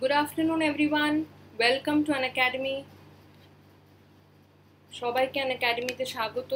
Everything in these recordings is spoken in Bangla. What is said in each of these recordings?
Good afternoon everyone welcome to Unacademy সবাইকে অ্যান একাডেমিতে স্বাগত।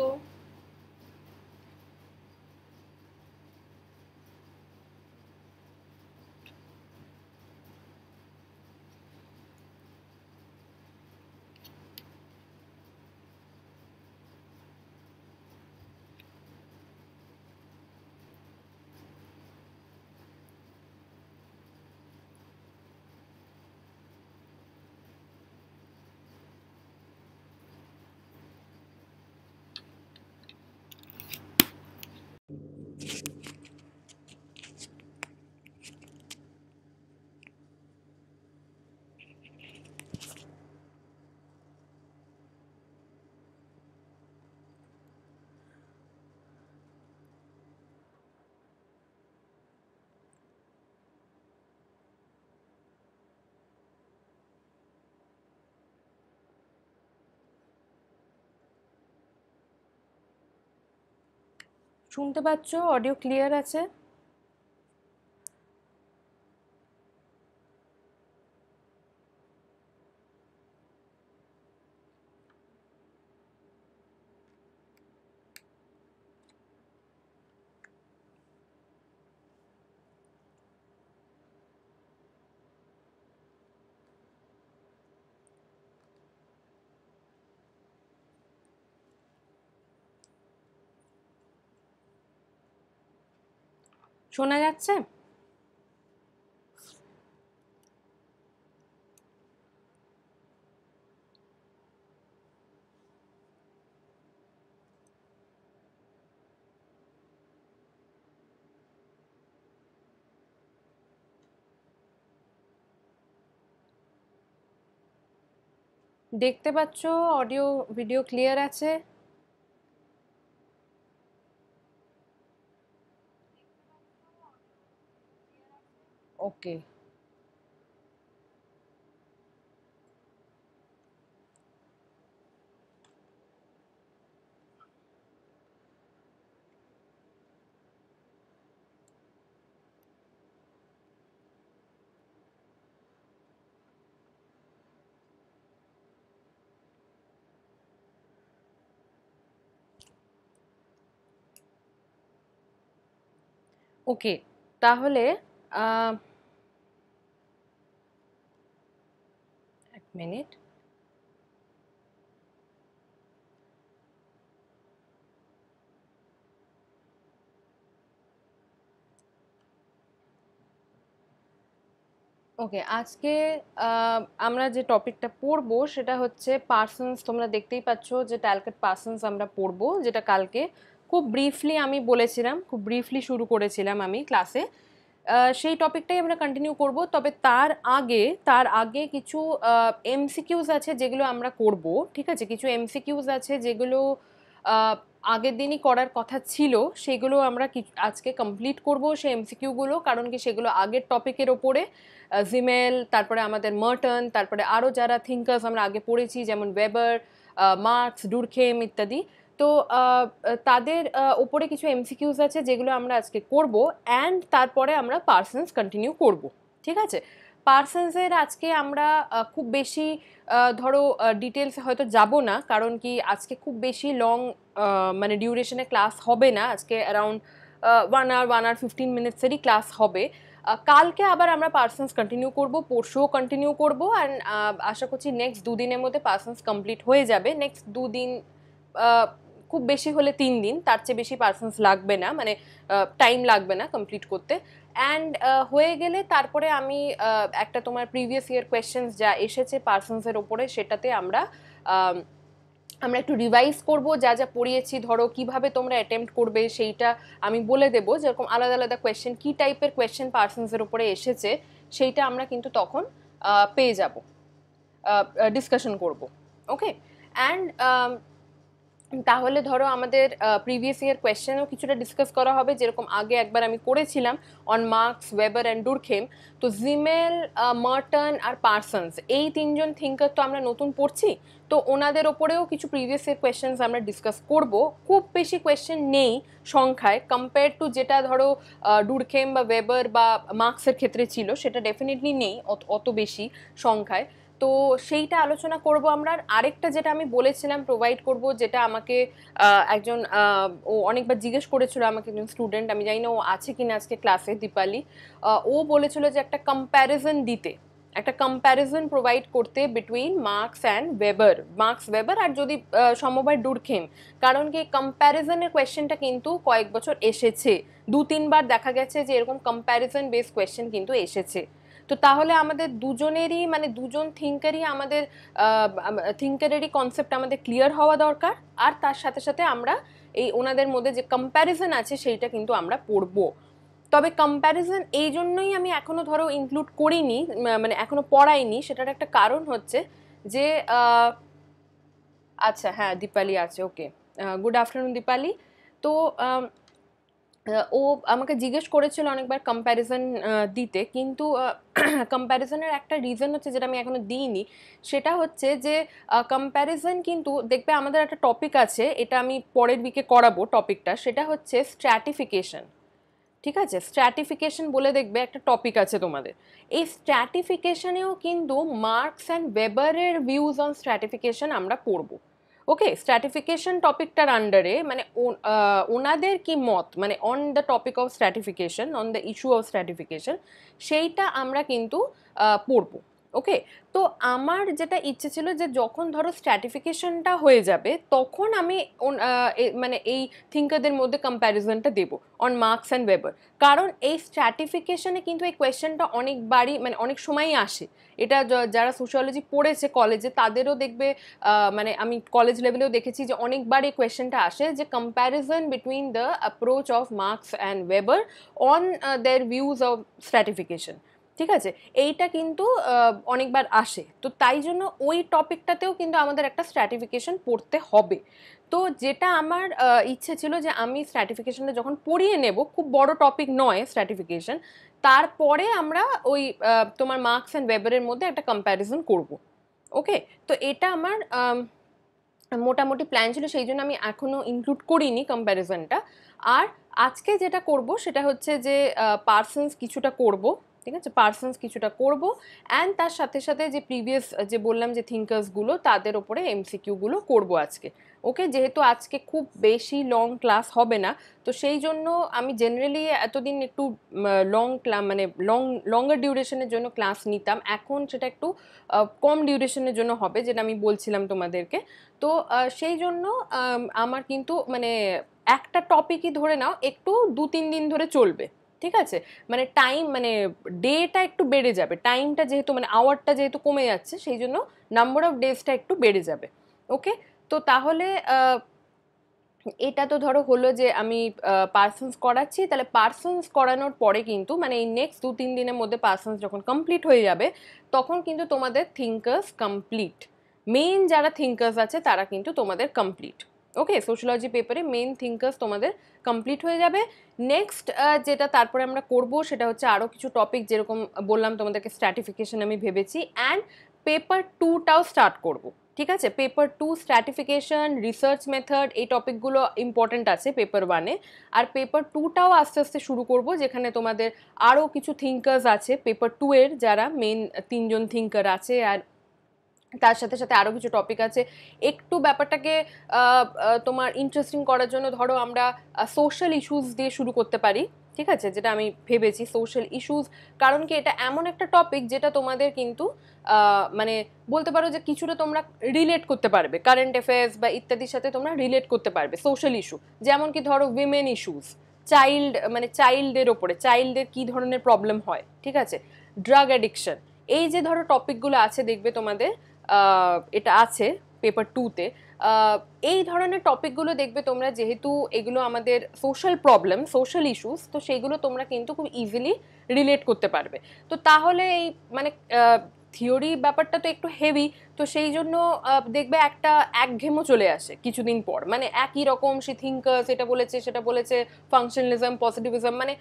শুনতে পাচ্ছ? অডিও ক্লিয়ার আছে? শোনা যাচ্ছে? দেখতে পাচ্ছ অডিও ভিডিও ক্লিয়ার আছে। ওকে ওকে তাহলে মিনিট। ওকে, আজকে আমরা যে টপিকটা পড়ব সেটা হচ্ছে পার্সনস, তোমরা দেখতেই পাচ্ছ যে ট্যালকেট পার্সনস আমরা পড়ব, যেটা কালকে খুব ব্রিফলি আমি বলেছিলাম, খুব ব্রিফলি শুরু করেছিলাম আমি ক্লাসে। সেই টপিকটাই আমরা কন্টিনিউ করব। তবে তার আগে তার আগে কিছু এমসিকিউজ আছে যেগুলো আমরা করব, ঠিক আছে? কিছু এমসিকিউজ আছে যেগুলো আগের দিনই করার কথা ছিল। সেগুলো আমরা আজকে কমপ্লিট করব সেই এমসিকিউগুলো কারণ কি সেগুলো আগের টপিকের ওপরে জিমেল তারপরে আমাদের মার্টন তারপরে আরও যারা থিঙ্কার্স আমরা আগে পড়েছি, যেমন ওয়েবার মার্কস ডুরখেম ইত্যাদি। তো তাদের ওপরে কিছু এমসিকিউজ আছে যেগুলো আমরা আজকে করব অ্যান্ড তারপরে আমরা পার্সনস কন্টিনিউ করব, ঠিক আছে? পার্সনসের আজকে আমরা খুব বেশি ধরো ডিটেলস হয়তো যাব না কারণ কি আজকে খুব বেশি লং মানে ডিউরেশনে ক্লাস হবে না। আজকে around one hour one hour fifteen মিনিটসেরই class হবে। কালকে আবার আমরা পার্সনস কন্টিনিউ করব, পরশুও কন্টিনিউ করব অ্যান্ড আশা করছি নেক্সট দুদিনের মধ্যে পার্সনস কমপ্লিট হয়ে যাবে। নেক্সট দুদিন খুব বেশি হলে তিন দিন, তার চেয়ে বেশি পার্সনস লাগবে না মানে টাইম লাগবে না কমপ্লিট করতে। অ্যান্ড হয়ে গেলে তারপরে আমি একটা তোমার প্রিভিয়াস ইয়ার কোয়েশ্চেন্স যা এসেছে পার্সনসের ওপরে, সেটাতে আমরা আমরা একটু রিভাইজ করব, যা যা পড়িয়েছি, ধরো কীভাবে তোমরা অ্যাটেম্প্ট করবে, সেইটা আমি বলে দেবো, যেরকম আলাদা আলাদা কোয়েশ্চেন কী টাইপের কোয়েশ্চেন পার্সনসের উপরে এসেছে, সেইটা আমরা কিন্তু তখন পেয়ে যাব ডিসকাশন করব ওকে অ্যান্ড তাহলে ধরো আমাদের প্রিভিয়াস ইয়ার কোয়েশ্চেনও কিছুটা ডিসকাস করা হবে, যেরকম আগে একবার আমি করেছিলাম on Marx Weber and Durkheim তো জিমেল মার্টন আর পার্সনস এই তিনজন থিঙ্কার তো আমরা নতুন পড়ছি। তো ওনাদের ওপরেও কিছু প্রিভিয়াস ইয়ার কোয়েশ্চেন্স আমরা ডিসকাস করব। খুব বেশি কোয়েশ্চেন নেই সংখ্যায়। কম্পেয়ার টু যেটা ধরো ডুরখেম বা ওয়েবার বা মার্কসের ক্ষেত্রে ছিল, সেটা ডেফিনেটলি নেই অত বেশি সংখ্যায়। তো সেইটা আলোচনা করব আমরা। আরেকটা যেটা আমি বলেছিলাম প্রোভাইড করব, যেটা আমাকে একজন ও অনেকবার জিজ্ঞেস করেছিল আমাকে, একজন স্টুডেন্ট আমি জানি না ও আছে কিনা আজকে ক্লাসে দীপালি। ও বলেছিল যে একটা কম্প্যারিজন দিতে, একটা কম্প্যারিজন প্রোভাইড করতে between Marx and Weber Marx Weber আর যদি সমবায় ডুরখেম। কারণ কি কম্প্যারিজনের কোয়েশ্চেনটা কিন্তু কয়েক বছর এসেছে। দু তিনবার দেখা গেছে যে এরকম কম্প্যারিজন বেস কোয়েশ্চেন কিন্তু এসেছে। তো তাহলে আমাদের দুজনেরই মানে দুজন থিঙ্কারই আমাদের থিঙ্কারেরই কনসেপ্ট আমাদের ক্লিয়ার হওয়া দরকার। আর তার সাথে সাথে আমরা এই ওনাদের মধ্যে যে কম্প্যারিজন আছে সেইটা কিন্তু আমরা পড়ব। তবে কম্প্যারিজন এই জন্যই আমি এখনও ধরো ইনক্লুড করিনি মানে এখনও পড়াইনি। সেটার একটা কারণ হচ্ছে যে আচ্ছা হ্যাঁ দীপালি আছে ওকে গুড আফটারনুন দীপালি। তো ও আমাকে জিজ্ঞেস করেছিল অনেকবার কম্প্যারিজন দিতে। কিন্তু কম্প্যারিজনের একটা রিজন হচ্ছে যেটা আমি এখনও দিইনি, সেটা হচ্ছে যে কম্প্যারিজন কিন্তু দেখবে আমাদের একটা টপিক আছে, এটা আমি পরের উইকে করাবো টপিকটা সেটা হচ্ছে স্ট্র্যাটিফিকেশন ঠিক আছে? স্ট্র্যাটিফিকেশন বলে দেখবে একটা টপিক আছে তোমাদের। এই স্ট্র্যাটিফিকেশনেও কিন্তু মার্কস অ্যান্ড ওয়েবারের ভিউজ অন স্ট্র্যাটিফিকেশন আমরা পড়ব। ওকে স্ট্র্যাটিফিকেশন টপিকটার আন্ডারে মানে ওনাদের কি মত মানে on the topic of stratification on the issue of stratification সেইটা আমরা কিন্তু পড়ব ওকে তো আমার যেটা ইচ্ছে ছিল যে যখন ধরো স্ট্র্যাটিফিকেশনটা হয়ে যাবে, তখন আমি মানে এই থিঙ্কারদের মধ্যে কম্প্যারিজনটা দেবো অন মার্কস অ্যান্ড ওয়েবার কারণ এই স্ট্র্যাটিফিকেশনে কিন্তু এই কোয়েশ্চেনটা অনেকবারই মানে অনেক সময়ই আসে। এটা যারা সোশিয়োলজি পড়েছে কলেজে তাদেরও দেখবে মানে আমি কলেজ লেভেলেও দেখেছি যে অনেকবার এই কোয়েশ্চেনটা আসে যে comparison between the approach of Marx and Weber on their views of stratification ঠিক আছে? এইটা কিন্তু অনেকবার আসে। তো তাই জন্য ওই টপিকটাতেও কিন্তু আমাদের একটা স্ট্র্যাটিফিকেশন পড়তে হবে। তো যেটা আমার ইচ্ছে ছিল যে আমি স্ট্র্যাটিফিকেশনটা যখন পড়িয়ে নেব, খুব বড় টপিক নয় স্ট্র্যাটিফিকেশন তারপরে আমরা ওই তোমার মার্কস অ্যান্ড ওয়েবারের মধ্যে একটা কম্প্যারিজন করব। ওকে? তো এটা আমার মোটামুটি প্ল্যান ছিল, সেই জন্য আমি এখনও ইনক্লুড করিনি কম্প্যারিজনটা আর আজকে যেটা করব, সেটা হচ্ছে যে পার্সনস কিছুটা করব। ঠিক আছে? পার্সনস কিছুটা করব। অ্যান্ড তার সাথে সাথে যে প্রিভিয়াস যে বললাম যে থিঙ্কার্সগুলো তাদের ওপরে এমসিকিউগুলো করব আজকে। ওকে যেহেতু আজকে খুব বেশি লং ক্লাস হবে না, তো সেই জন্য আমি জেনারেলি এতদিন একটু লং মানে লং লঙ্গার ডিউরেশনের জন্য ক্লাস নিতাম। এখন সেটা একটু কম ডিউরেশনের জন্য হবে যেটা আমি বলছিলাম তোমাদেরকে। তো সেই জন্য আমার কিন্তু মানে একটা টপিকই ধরে নাও, একটু দু তিন দিন ধরে চলবে। ঠিক আছে? মানে টাইম মানে ডেটা একটু বেড়ে যাবে। টাইমটা যেহেতু মানে আওয়ারটা যেহেতু কমে যাচ্ছে, সেই জন্য নাম্বার অফ ডেজটা একটু বেড়ে যাবে। ওকে তো তাহলে এটা তো ধরো হলো যে আমি পার্সনস করাচ্ছি, তাহলে পার্সনস করানোর পরে কিন্তু মানে এই নেক্সট দু তিন দিনের মধ্যে পার্সনস যখন কমপ্লিট হয়ে যাবে, তখন কিন্তু তোমাদের থিঙ্কার্স কমপ্লিট মেইন যারা থিঙ্কার্স আছে, তারা কিন্তু তোমাদের কমপ্লিট ওকে সোশ্যোলজি পেপারে মেন থিঙ্কার্স তোমাদের কমপ্লিট হয়ে যাবে। নেক্সট যেটা তারপরে আমরা করব, সেটা হচ্ছে আরও কিছু টপিক যেরকম বললাম তোমাদেরকে স্ট্র্যাটিফিকেশন আমি ভেবেছি। অ্যান্ড পেপার টুটাও স্টার্ট করব, ঠিক আছে? Paper two stratification research method এই টপিকগুলো ইম্পর্টেন্ট আছে পেপার ওয়ানে আর পেপার টুটাও আস্তে আস্তে শুরু করব, যেখানে তোমাদের আরও কিছু থিঙ্কার্স আছে। পেপার টু এর যারা মেন তিনজন থিঙ্কার আছে, আর তার সাথে সাথে আরও কিছু টপিক আছে। একটু ব্যাপারটাকে তোমার ইন্টারেস্টিং করার জন্য ধরো আমরা সোশ্যাল ইস্যুস দিয়ে শুরু করতে পারি, ঠিক আছে? যেটা আমি ভেবেছি সোশ্যাল ইস্যুস কারণ কি এটা এমন একটা টপিক যেটা তোমাদের কিন্তু মানে বলতে পারো যে কিছুটা তোমরা রিলেট করতে পারবে। কারেন্ট অ্যাফেয়ার্স বা ইত্যাদির সাথে তোমরা রিলেট করতে পারবে সোশ্যাল ইস্যু যেমন কি ধরো উইমেন ইস্যুস চাইল্ড মানে চাইল্ডের ওপরে চাইল্ডের কী ধরনের প্রবলেম হয়, ঠিক আছে? ড্রাগ অ্যাডিকশন এই যে ধরো টপিকগুলো আছে, দেখবে তোমাদের এটা আছে পেপার টুতে এই ধরনের টপিকগুলো দেখবে তোমরা যেহেতু এগুলো আমাদের সোশ্যাল প্রবলেম সোশ্যাল ইস্যুস তো সেইগুলো তোমরা কিন্তু খুব ইজিলি রিলেট করতে পারবে। তো তাহলে এই মানে থিওরি ব্যাপারটা তো একটু হেভি তো সেই জন্য দেখবে একটা একঘেমো চলে আসে কিছুদিন পর। মানে একই রকম, সে থিঙ্কার্স এটা বলেছে, সেটা বলেছে ফাংশনালিজম পজিটিভিজম মানে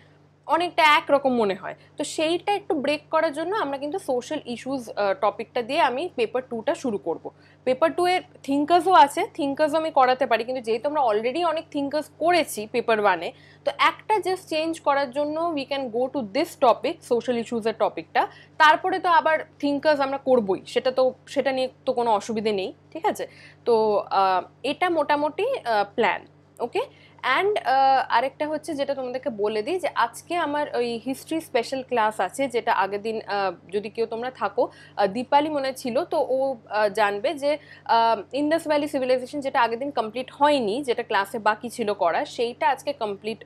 অনেকটা একরকম মনে হয়। তো সেইটা একটু ব্রেক করার জন্য আমরা কিন্তু সোশ্যাল ইস্যুস টপিকটা দিয়ে আমি পেপার টুটা শুরু করব। পেপার টু এর থিঙ্কার্সও আছে। থিঙ্কার্সও আমি করাতে পারি। কিন্তু যেহেতু আমরা অলরেডি অনেক থিঙ্কার্স করেছি পেপার ওয়ানে তো একটা জাস্ট চেঞ্জ করার জন্য we can go to this topic social ইস্যুসের টপিকটা তারপরে তো আবার থিঙ্কার্স আমরা করবই। সেটা তো, সেটা নিয়ে তো কোনো অসুবিধে নেই। ঠিক আছে? তো এটা মোটামুটি প্ল্যান ওকে অ্যান্ড আরেকটা হচ্ছে যেটা তোমাদেরকে বলে দিই যে আজকে আমার ওই হিস্ট্রি স্পেশাল ক্লাস আছে যেটা আগের দিন যদি কেউ তোমরা থাকো দীপালি মনে ছিল, তো ও জানবে যে ইন্দাস ভ্যালি সিভিলাইজেশন যেটা আগের দিন কমপ্লিট হয়নি, যেটা ক্লাসে বাকি ছিল করা, সেইটা আজকে কমপ্লিট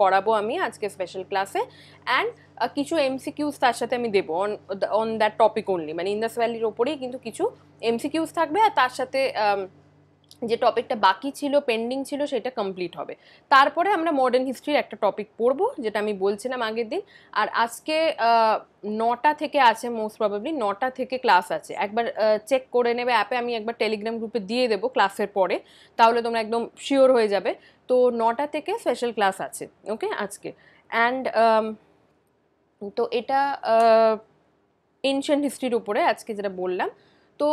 করাবো আমি আজকে স্পেশাল ক্লাসে অ্যান্ড কিছু এমসিকিউজ তার সাথে আমি দেবো on on that topic only মানে ইন্দাস ভ্যালির ওপরেই কিন্তু কিছু এমসিকিউজ থাকবে আর তার সাথে যে টপিকটা বাকি ছিল পেন্ডিং ছিল, সেটা কমপ্লিট হবে। তারপরে আমরা মডার্ন হিস্ট্রির একটা টপিক পড়ব, যেটা আমি বলছিলাম আগের দিন। আর আজকে নটা থেকে আছে মোস্ট প্রবাবলি নটা থেকে ক্লাস আছে। একবার চেক করে নেবে অ্যাপে আমি একবার টেলিগ্রাম গ্রুপে দিয়ে দেবো ক্লাসের পরে। তাহলে তোমরা একদম শিওর হয়ে যাবে। তো নটা থেকে স্পেশাল ক্লাস আছে ওকে আজকে। অ্যান্ড তো এটা এনশিয়েন্ট হিস্ট্রির উপরে আজকে যেটা বললাম। তো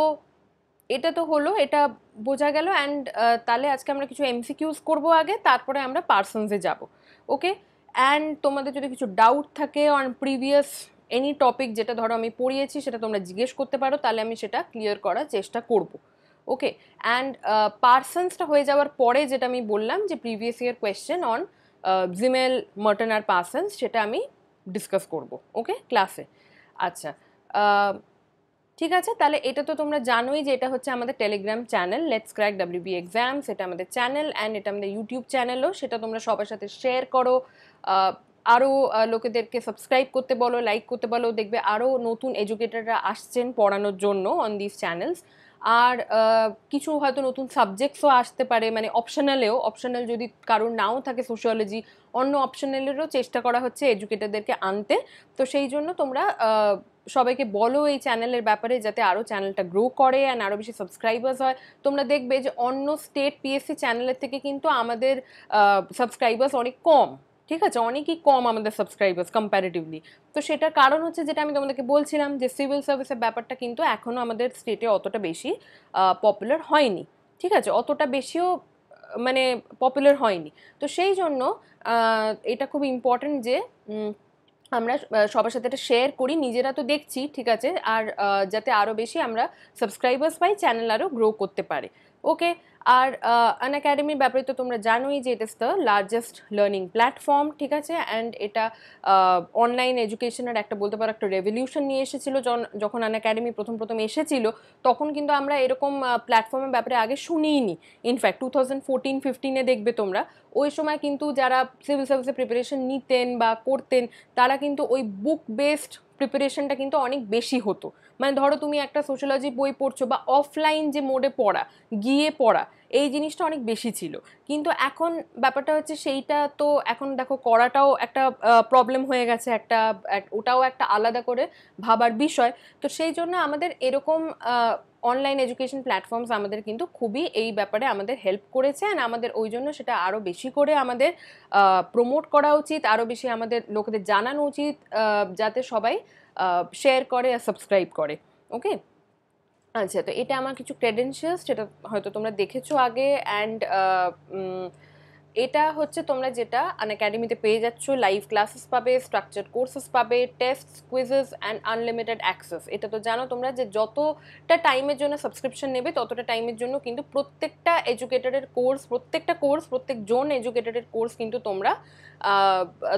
এটা তো হলো, এটা বোঝা গেল অ্যান্ড তাহলে আজকে আমরা কিছু এমসিকিউজ করব আগে, তারপরে আমরা পার্সনসে যাব ওকে অ্যান্ড তোমাদের যদি কিছু ডাউট থাকে অন প্রিভিয়াস এনি টপিক যেটা ধরো আমি পড়িয়েছি, সেটা তোমরা জিজ্ঞেস করতে পারো, তাহলে আমি সেটা ক্লিয়ার করার চেষ্টা করব ওকে অ্যান্ড পার্সনসটা হয়ে যাওয়ার পরে যেটা আমি বললাম যে previous year question on Simmel Merton R Parsons সেটা আমি ডিসকাস করব ওকে ক্লাসে আচ্ছা ঠিক আছে? তাহলে এটা তো তোমরা জানোই যে এটা হচ্ছে আমাদের Telegram channel let's crack WB exam সেটা আমাদের চ্যানেল অ্যান্ড এটা আমাদের ইউটিউব চ্যানেলও সেটা তোমরা সবার সাথে শেয়ার করো। আরও লোকেদেরকে সাবস্ক্রাইব করতে বলো লাইক করতে বলো, দেখবে আরও নতুন এডুকেটাররা আসছেন পড়ানোর জন্য অন দিস চ্যানেলস আর কিছু হয়তো নতুন সাবজেক্টসও আসতে পারে মানে অপশনালেও অপশনাল যদি কারোর নাও থাকে সোশিওলজি অন্য অপশনালেরও চেষ্টা করা হচ্ছে এডুকেটারদেরকে আনতে। তো সেই জন্য তোমরা সবাইকে বলো এই চ্যানেলের ব্যাপারে যাতে আরও চ্যানেলটা গ্রো করে অ্যান্ড আরও বেশি সাবস্ক্রাইবার্স হয়। তোমরা দেখবে যে অন্য স্টেট পিএসসি চ্যানেলের থেকে কিন্তু আমাদের সাবস্ক্রাইবার্স অনেক কম। ঠিক আছে? অনেকই কম আমাদের সাবস্ক্রাইবার্স কম্প্যারিটিভলি তো সেটার কারণ হচ্ছে যেটা আমি তোমাদেরকে বলছিলাম যে সিভিল সার্ভিসের ব্যাপারটা কিন্তু এখনও আমাদের স্টেটে অতটা বেশি পপুলার হয়নি। ঠিক আছে? অতটা বেশিও মানে পপুলার হয়নি। তো সেই জন্য এটা খুব ইম্পর্টেন্ট যে আমরা সবার সাথে এটা শেয়ার করি, নিজেরা তো দেখছি, ঠিক আছে? আর যাতে আরও বেশি আমরা সাবস্ক্রাইবার্স পাই চ্যানেল আরও গ্রো করতে পারে। ওকে আর আন একাডেমির ব্যাপারে তো তোমরা জানোই যে it is the largest learning platform ঠিক আছে? অ্যান্ড এটা অনলাইন এডুকেশনের একটা বলতে পারো একটা রেভলিউশন নিয়ে এসেছিল যখন আন একাডেমি প্রথম প্রথম এসেছিল, তখন কিন্তু আমরা এরকম প্ল্যাটফর্মের ব্যাপারে আগে শুনিনি in fact two thousand fourteen ফিফটিনে দেখবে তোমরা, ওই সময় কিন্তু যারা সিভিল সার্ভিসের প্রিপারেশন নিতেন বা করতেন, তারা কিন্তু ওই বুক বেসড প্রিপারেশনটা কিন্তু অনেক বেশি হতো। মানে ধরো তুমি একটা সোশ্যোলজি বই পড়ছো বা অফলাইন যে মোডে পড়া, গিয়ে পড়া এই জিনিসটা অনেক বেশি ছিল। কিন্তু এখন ব্যাপারটা হচ্ছে সেইটা তো এখন দেখো করাটাও একটা প্রবলেম হয়ে গেছে একটা ওটাও একটা আলাদা করে ভাবার বিষয়। তো সেই জন্য আমাদের এরকম অনলাইন এডুকেশন প্ল্যাটফর্মস আমাদের কিন্তু খুবই এই ব্যাপারে আমাদের হেল্প করেছে অ্যান্ড আমাদের ওই জন্য সেটা আরও বেশি করে আমাদের প্রমোট করা উচিত আরও বেশি আমাদের লোকেদের জানানো উচিত যাতে সবাই শেয়ার করে আর সাবস্ক্রাইব করে। ওকে আচ্ছা তো এটা আমার কিছু ক্রেডেন্সিয়ালস যেটা হয়তো তোমরা দেখেছ আগে অ্যান্ড এটা হচ্ছে তোমরা যেটা আন একাডেমিতে পেয়ে যাচ্ছ। লাইভ ক্লাসেস পাবে স্ট্রাকচার কোর্সেস পাবে test quizzes and unlimited access এটা তো জানো তোমরা যে যতটা টাইমের জন্য সাবস্ক্রিপশন নেবে, ততটা টাইমের জন্য কিন্তু প্রত্যেকটা এডুকেটারের কোর্স প্রত্যেকটা কোর্স প্রত্যেক জোন এডুকেটারের কোর্স কিন্তু তোমরা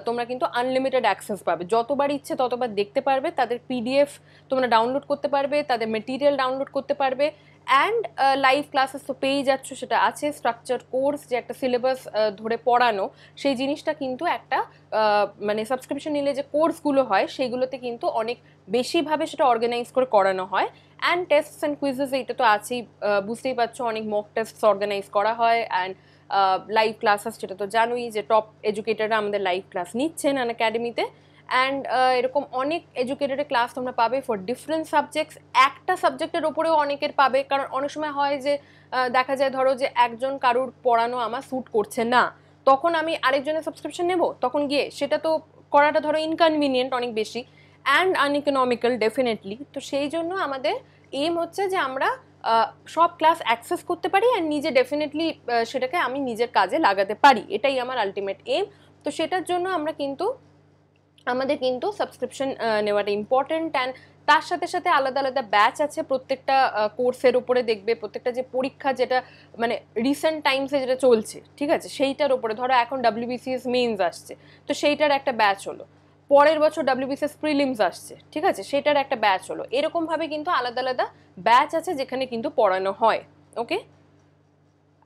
তোমরা কিন্তু আনলিমিটেড অ্যাক্সেস পাবে। যতবার ইচ্ছে ততবার দেখতে পারবে, তাদের পিডিএফ তোমরা ডাউনলোড করতে পারবে, তাদের মেটেরিয়াল ডাউনলোড করতে পারবে। অ্যান্ড লাইভ ক্লাসেস তো পেয়ে যাচ্ছ, সেটা আছে স্ট্রাকচার কোর্স যে একটা সিলেবাস ধরে পড়ানো, সেই জিনিসটা কিন্তু একটা মানে সাবস্ক্রিপশন নিলে যে কোর্সগুলো হয় সেইগুলোতে কিন্তু অনেক বেশিভাবে সেটা অর্গানাইজ করে করানো হয়। অ্যান্ড টেস্ট অ্যান্ড কুইজেস এইটা তো আছেই বুঝতেই পারছ, অনেক মক টেস্টস অর্গানাইজ করা হয়। অ্যান্ড লাইভ ক্লাসেস সেটা তো জানোই যে টপ এডুকেটাররা আমাদের লাইভ ক্লাস নিচ্ছেন অ্যান একাডেমিতে অ্যান্ড এরকম অনেক এডুকেটেডের ক্লাস তোমরা পাবে ফর ডিফারেন্ট সাবজেক্টস একটা সাবজেক্টের ওপরেও অনেকের পাবে, কারণ অনেক সময় হয় যে দেখা যায় ধরো যে একজন কারুর পড়ানো আমার স্যুট করছে না। তখন আমি আরেকজনের সাবস্ক্রিপশন নেব, তখন গিয়ে সেটা তো করাটা ধরো ইনকনভিনিয়েন্ট অনেক বেশি। অ্যান্ড আনইকোনমিক্যাল ডেফিনেটলি তো সেই জন্য আমাদের এম হচ্ছে যে আমরা সব ক্লাস অ্যাক্সেস করতে পারি অ্যান্ড নিজে ডেফিনেটলি সেটাকে আমি নিজের কাজে লাগাতে পারি। এটাই আমার আলটিমেট এম তো সেটার জন্য আমরা কিন্তু আমাদের কিন্তু সাবস্ক্রিপশন নেওয়াটা ইম্পর্টেন্ট অ্যান্ড তার সাথে সাথে আলাদা আলাদা ব্যাচ আছে। প্রত্যেকটা কোর্সের উপরে দেখবে, প্রত্যেকটা যে পরীক্ষা যেটা মানে রিসেন্ট টাইমসে যেটা চলছে, ঠিক আছে? সেইটার উপরে, ধরো এখন ডাব্লিউবিসিএস মেইনস আসছে, তো সেইটার একটা ব্যাচ হলো। পরের বছর ডাব্লিউবিসিএস প্রিলিমস আসছে, ঠিক আছে? সেটার একটা ব্যাচ হলো। এরকমভাবে কিন্তু আলাদা আলাদা ব্যাচ আছে যেখানে কিন্তু পড়ানো হয় ওকে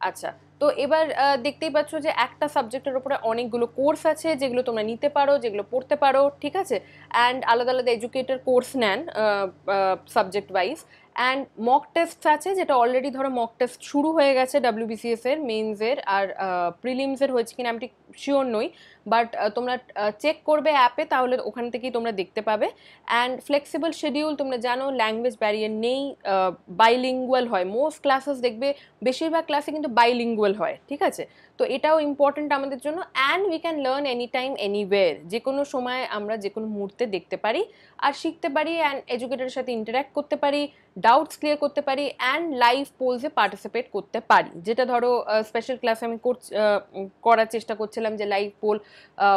আচ্ছা তো এবার দেখতেই পাচ্ছ যে একটা সাবজেক্টের উপরে অনেকগুলো কোর্স আছে, যেগুলো তোমরা নিতে পারো, যেগুলো পড়তে পারো, ঠিক আছে? অ্যান্ড আলাদা আলাদা এডুকেটর কোর্স নেন subject wise and mock test আছে, যেটা অলরেডি ধরো মক টেস্ট শুরু হয়ে গেছে ডাব্লিউবিসিএস এর মেইনসের আর প্রিলিমসের হয়েছে কিনা আমি ঠিক শিওর নই। বাট তোমরা চেক করবে অ্যাপে তাহলে ওখান থেকেই তোমরা দেখতে পাবে। অ্যান্ড ফ্লেক্সিবল শিডিউল তোমরা জানো ল্যাঙ্গুয়েজ ব্যারিয়ার নেই বাইলিঙ্গুয়াল হয়। মোস্ট ক্লাসেস দেখবে, বেশিরভাগ ক্লাসে কিন্তু বাইলিঙ্গুয়াল হয়, ঠিক আছে? তো এটাও ইম্পর্ট্যান্ট আমাদের জন্য। And we can learn any time anywhere যে কোনো সময় আমরা যে কোনো মুহূর্তে দেখতে পারি, আর শিখতে পারি অ্যান্ড এডুকেটরের সাথে ইন্টারাক্ট করতে পারি ডাউটস ক্লিয়ার করতে পারি অ্যান্ড লাইভ পোলসে পার্টিসিপেট করতে পারি। যেটা ধরো স্পেশাল ক্লাসে আমি করার চেষ্টা করছিলাম যে লাইভ পোল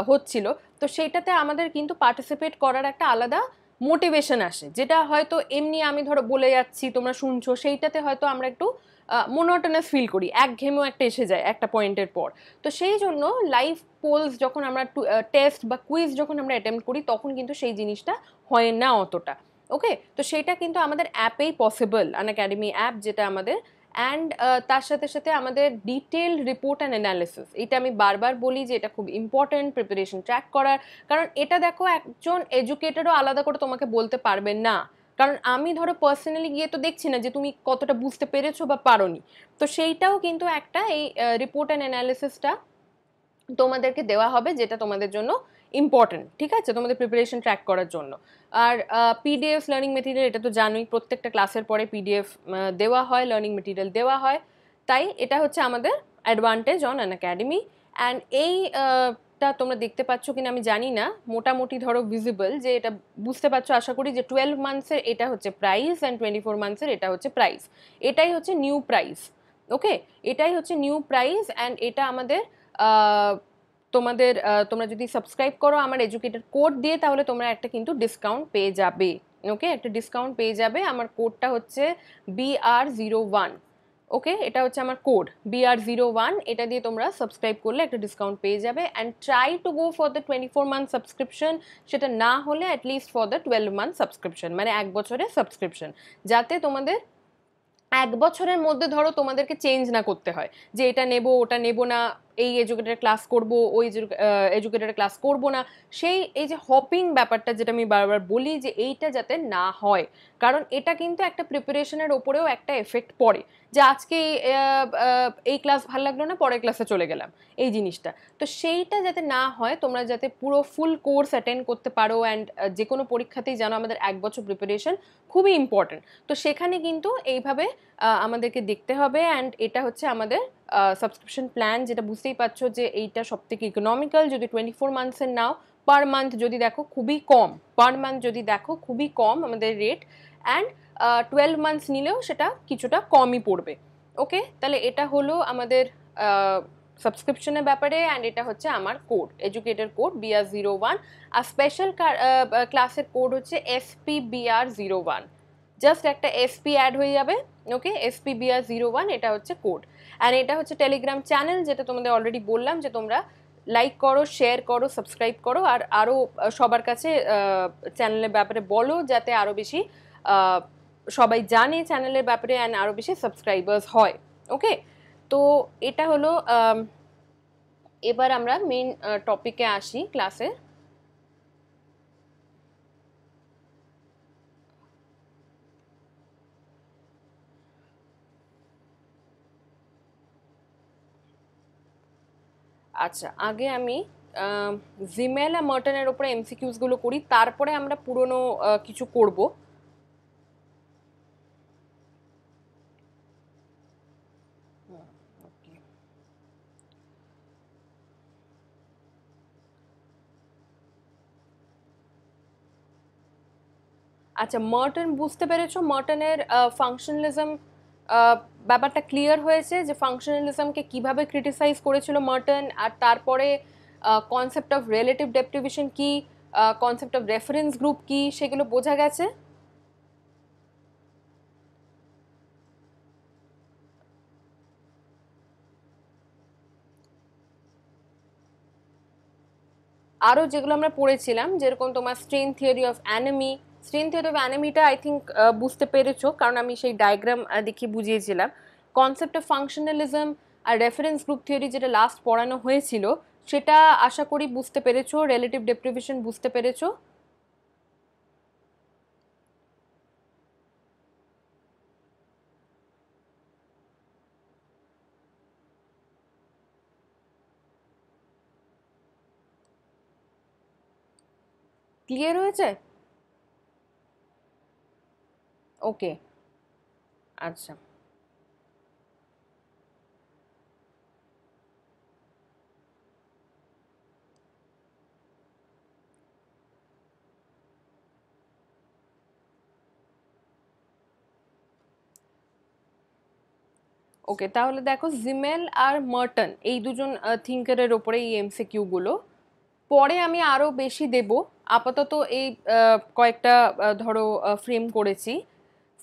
হচ্ছিল। তো সেইটাতে আমাদের কিন্তু পার্টিসিপেট করার একটা আলাদা মোটিভেশন আসে। যেটা হয়তো এমনি আমি ধরো বলে যাচ্ছি, তোমরা শুনছো, সেইটাতে হয়তো আমরা একটু মোনোটনাস ফিল করি। একঘেয়েমেও একটা এসে যায় একটা পয়েন্টের পর। তো সেই জন্য লাইভ পোলস যখন আমরা টেস্ট বা কুইজ যখন আমরা অ্যাটেম্প করি, তখন কিন্তু সেই জিনিসটা হয় না অতটা। ওকে তো সেটা কিন্তু আমাদের অ্যাপেই পসিবল আন একাডেমি অ্যাপ যেটা আমাদের অ্যান্ড তার সাথে সাথে আমাদের ডিটেলড রিপোর্ট অ্যান্ড অ্যানালিসিস এটা আমি বারবার বলি যে এটা খুব ইম্পর্ট্যান্ট প্রিপারেশন ট্র্যাক করার। কারণ এটা দেখো একজন এডুকেটেডও আলাদা করে তোমাকে বলতে পারবেন না। কারণ আমি ধরো পার্সোনালি গিয়ে তো দেখছি না যে তুমি কতটা বুঝতে পেরেছ বা পারোনি। তো সেইটাও কিন্তু একটা এই রিপোর্ট অ্যান্ড অ্যানালিসিসটা তোমাদেরকে দেওয়া হবে যেটা তোমাদের জন্য ইম্পর্টেন্ট ঠিক আছে? তোমাদের প্রিপারেশন ট্র্যাক করার জন্য। আর পিডিএফ লার্নিং মেটেরিয়াল এটা তো জানোই, প্রত্যেকটা ক্লাসের পরে পিডিএফ দেওয়া হয় লার্নিং মেটেরিয়াল দেওয়া হয়। তাই এটা হচ্ছে আমাদের advantage on Unacademy and এইটা তোমরা দেখতে পাচ্ছ কিনা আমি জানি না। মোটামুটি ধরো ভিজিবল যে এটা বুঝতে পারছ, আশা করি যে টুয়েলভ মান্থসের এটা হচ্ছে প্রাইস অ্যান্ড টোয়েন্টি ফোর মান্থসের এটা হচ্ছে প্রাইস এটাই হচ্ছে নিউ প্রাইস ওকে এটাই হচ্ছে নিউ প্রাইস অ্যান্ড এটা আমাদের তোমাদের তোমরা যদি সাবস্ক্রাইব করো আমার এডুকেটেড কোড দিয়ে, তাহলে তোমরা একটা কিন্তু ডিসকাউন্ট পেয়ে যাবে। ওকে একটা ডিসকাউন্ট পেয়ে যাবে। আমার কোডটা হচ্ছে বিআর জিরো ওয়ান ওকে এটা হচ্ছে আমার কোড বিআর জিরো ওয়ান এটা দিয়ে তোমরা সাবস্ক্রাইব করলে একটা ডিসকাউন্ট পেয়ে যাবে। And try to go for the twenty four month subscription সেটা না হলে at least for the twelve month subscription মানে এক বছরের সাবস্ক্রিপশন যাতে তোমাদের এক বছরের মধ্যে ধরো তোমাদেরকে চেঞ্জ না করতে হয়। যে এটা নেব, ওটা নেব না। এই এডুকেটেড ক্লাস করব, ওই এডুকেটেড ক্লাস করব না। সেই, এই যে হপিং ব্যাপারটা যেটা আমি বারবার বলি যে এইটা যাতে না হয়। কারণ এটা কিন্তু একটা প্রিপারেশনের ওপরেও একটা এফেক্ট পড়ে যে আজকে এই ক্লাস ভালো লাগল না, পরের ক্লাসে চলে গেলাম, এই জিনিসটা। তো সেইটা যাতে না হয়, তোমরা যাতে পুরো ফুল কোর্স অ্যাটেন্ড করতে পারো অ্যান্ড যে কোনো পরীক্ষাতেই জানো আমাদের এক বছর প্রিপারেশন খুবই ইম্পর্ট্যান্ট তো সেখানে কিন্তু এইভাবে আমাদেরকে দেখতে হবে অ্যান্ড এটা হচ্ছে আমাদের সাবস্ক্রিপশন প্ল্যান যেটা বুঝতেই পারছ যে এইটা সব থেকে ইকোনমিক্যাল যদি টোয়েন্টি ফোর মান্থসের নাও পার মান্থ যদি দেখো খুবই কম পার মান্থ যদি দেখো খুবই কম আমাদের রেট অ্যান্ড টুয়েলভ মান্থস নিলেও সেটা কিছুটা কমই পড়বে ওকে তাহলে এটা হলো আমাদের সাবস্ক্রিপশনের ব্যাপারে অ্যান্ড এটা হচ্ছে আমার কোড এডুকেটের কোড বিআর জিরো ওয়ান আর স্পেশাল ক্লাসের কোড হচ্ছে SP BR zero one just একটা এসপি অ্যাড হয়ে যাবে okay SP BR zero one এটা হচ্ছে কোড অ্যান্ড এটা হচ্ছে টেলিগ্রাম চ্যানেল যেটা তোমাদের অলরেডি বললাম যে তোমরা লাইক করো শেয়ার করো সাবস্ক্রাইব করো, আর আরও সবার কাছে চ্যানেলের ব্যাপারে বলো, যাতে আরও বেশি সবাই জানে চ্যানেলের ব্যাপারে অ্যান্ড আরও বেশি সাবস্ক্রাইবার্স হয়। ওকে তো এটা হলো এবার আমরা মেন টপিকে আসি ক্লাসে আচ্ছা আগে আমি জিমেল আর মার্টনের ওপরে এমসিকিউসগুলো করি, তারপরে আমরা পুরনো কিছু করব। আচ্ছা মার্টন বুঝতে পেরেছ? মার্টনের ফাংশনালিজম ব্যাপারটা ক্লিয়ার হয়েছে যে ফাংশনালিজমকে কীভাবে ক্রিটিসাইজ করেছিল মার্টন আর তারপরে কনসেপ্ট অফ রিলেটিভ ডেপ্রিভিশন কি কনসেপ্ট অফ রেফারেন্স গ্রুপ কি, সেগুলো বোঝা গেছে? আরও যেগুলো আমরা পড়েছিলাম, যেরকম তোমার strain theory of anomie strain theory of অ্যানামিটা I think বুঝতে পেরেছ, কারণ আমি সেই ডায়াগ্রাম দেখে বুঝিয়েছিলাম। কনসেপ্ট অফ ফাংশনালিজম আর রেফারেন্স গ্রুপ থিওরি যেটা লাস্ট পড়ানো হয়েছিল, সেটা আশা করি বুঝতে পেরেছ রিলেটিভ ডেপ্রিভিশন বুঝতে পেরেছ? ক্লিয়ার হয়েছে? ওকে। আচ্ছা। ওকে, তাহলে দেখো জিমেল আর মার্টন, এই দুজন থিঙ্কারের ওপরে এই এমসিকিউগুলো। পরে আমি আরও বেশি দেব। আপাতত এই কয়েকটা ধরো ফ্রেম করেছি।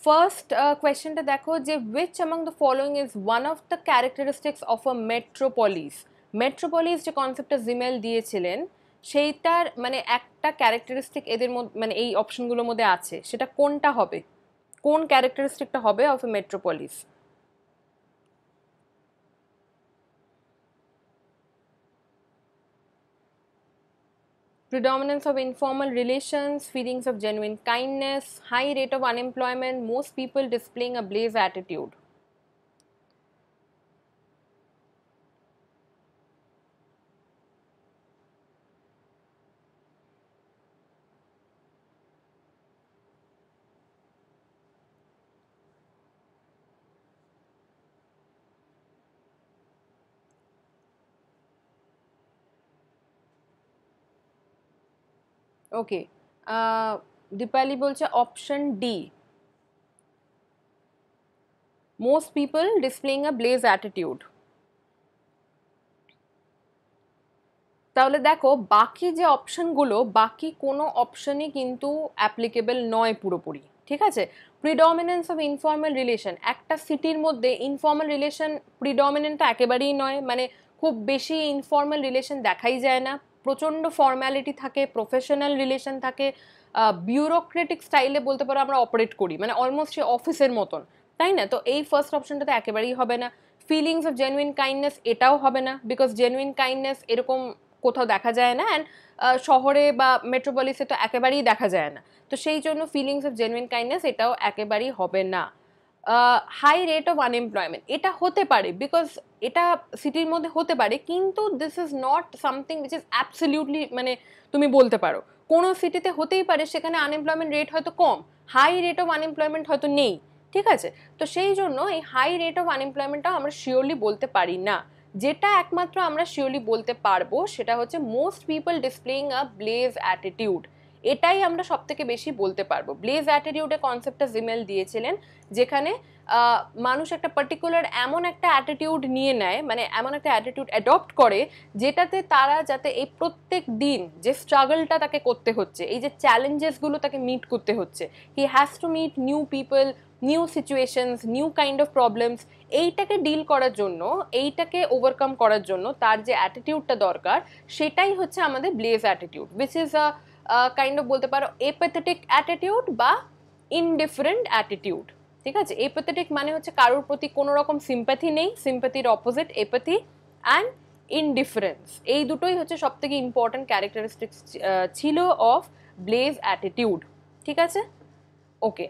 ফার্স্ট কোয়েশ্চেনটা দেখো যে which among the following is one of the characteristics of a metropolis metropolis যে কনসেপ্টটা জিমেল দিয়েছিলেন, সেইটার মানে একটা ক্যারেক্টারিস্টিক এদের মধ্যে মানে এই অপশনগুলোর মধ্যে আছে। সেটা কোনটা হবে? কোন ক্যারেক্টারিস্টিকটা হবে of a metropolis predominance of informal relations, feelings of genuine kindness, high rate of unemployment, most people displaying a blaze attitude. Okay Dipali বলছে option D most people displaying a blaze attitude তাহলে দেখো, বাকি যে অপশনগুলো বাকি কোনো অপশনই কিন্তু অ্যাপ্লিকেবল নয় পুরোপুরি, ঠিক আছে? প্রিডমিনেন্স অফ ইনফর্মাল রিলেশন একটা সিটির মধ্যে ইনফর্মাল রিলেশন প্রিডমিনেন্টটা একেবারেই নয় মানে খুব বেশি ইনফর্মাল রিলেশন দেখাই যায় না। প্রচণ্ড ফর্ম্যালিটি থাকে প্রফেশনাল রিলেশন থাকে বিউরোক্রেটিক স্টাইলে বলতে পারো আমরা অপারেট করি। মানে অলমোস্ট সে অফিসের মতন, তাই না? তো এই ফার্স্ট অপশনটা তো একেবারেই হবে না। ফিলিংস অফ জেনুইন কাইন্ডনেস এটাও হবে না বিকজ জেনুইন কাইন্ডনেস এরকম কোথাও দেখা যায় না অ্যান্ড শহরে বা মেট্রোপলিসে তো একেবারেই দেখা যায় না। তো সেই জন্য ফিলিংস অফ জেনুইন কাইন্ডনেস এটাও একেবারেই হবে না। হাই রেট অফ আনএমপ্লয়মেন্ট এটা হতে পারে বিকজ এটা সিটির মধ্যে হতে পারে, কিন্তু this is not something which is absolutely মানে তুমি বলতে পারো। কোনো সিটিতে হতেই পারে, সেখানে আনএমপ্লয়মেন্ট রেট হয়তো কম হাই রেট অফ আনএমপ্লয়মেন্ট হয়তো নেই, ঠিক আছে? তো সেই জন্য এই হাই রেট অফ আনএমপ্লয়মেন্টটাও আমরা শিওরলি বলতে পারি না। যেটা একমাত্র আমরা শিওরলি বলতে পারব, সেটা হচ্ছে most people displaying a blasé attitude এটাই আমরা সব থেকে বেশি বলতে পারব। ব্লেজ অ্যাটিটিউডে কনসেপ্টটা জিমেল দিয়েছিলেন, যেখানে মানুষ একটা পার্টিকুলার এমন একটা অ্যাটিটিউড নিয়ে নেয় মানে এমন একটা অ্যাটিটিউড অ্যাডপ্ট করে, যেটাতে তারা যাতে এই প্রত্যেক দিন যে স্ট্রাগলটা তাকে করতে হচ্ছে, এই যে চ্যালেঞ্জেসগুলো তাকে মিট করতে হচ্ছে he has to meet new people new situations new kind of problems এইটাকে ডিল করার জন্য, এইটাকে ওভারকাম করার জন্য তার যে অ্যাটিটিউডটা দরকার, সেটাই হচ্ছে আমাদের blasé attitude which is a kind of বলতে পারো এপ্যাথেটিক অ্যাটিটিউড বা ইনডিফারেন্ট অ্যাটিটিউড ঠিক আছে? এপ্যাথেটিক মানে হচ্ছে কারোর প্রতি কোনো রকম সিম্প্যাথি নেই সিম্প্যাথির অপোজিট এপ্যাথি অ্যান্ড ইনডিফারেন্স এই দুটোই হচ্ছে সব থেকে ইম্পর্ট্যান্ট ক্যারেক্টারিস্টিক্স ছিল অফ ব্লেজ অ্যাটিটিউড ঠিক আছে? ওকে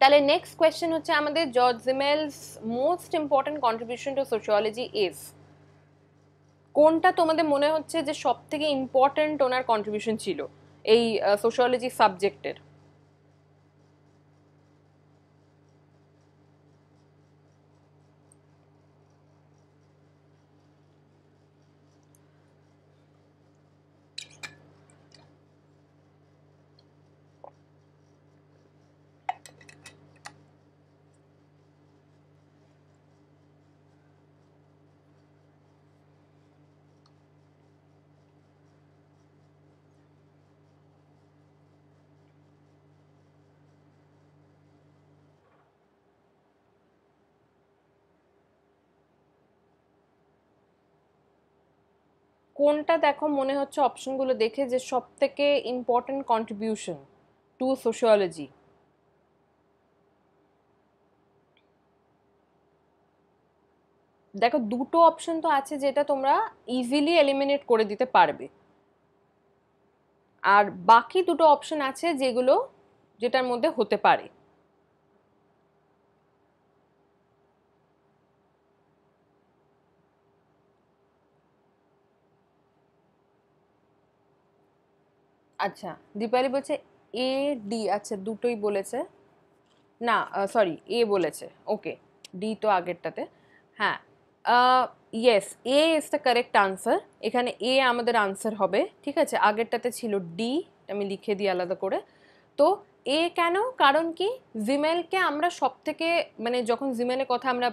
তাহলে নেক্সট কোয়েশ্চেন হচ্ছে আমাদের George Simmel's most important contribution to sociology is কোনটা তোমাদের মনে হচ্ছে যে সব থেকে ইম্পর্ট্যান্ট ওনার কন্ট্রিবিউশন ছিল? এই সোশিয়োলজি সাবজেক্টের কোনটা দেখো মনে হচ্ছে অপশনগুলো দেখে যে সব থেকে ইম্পর্টেন্ট কন্ট্রিবিউশন টু সোশিওলজি দেখো দুটো অপশন তো আছে যেটা তোমরা ইজিলি এলিমিনেট করে দিতে পারবে। আর বাকি দুটো অপশন আছে যেগুলো যেটার মধ্যে হতে পারে। আচ্ছা দীপালি বলছে এ ডি আচ্ছা দুটোই বলেছে। না সরি এ বলেছে ওকে ডি তো আগেরটাতে। হ্যাঁ yes A is the correct answer এখানে এ আমাদের আনসার হবে, ঠিক আছে? আগেরটাতে ছিল ডি আমি লিখে দিই আলাদা করে। তো এ কেন? কারণ কি? জিমেলকে আমরা সব থেকে মানে যখন জিমেলের কথা আমরা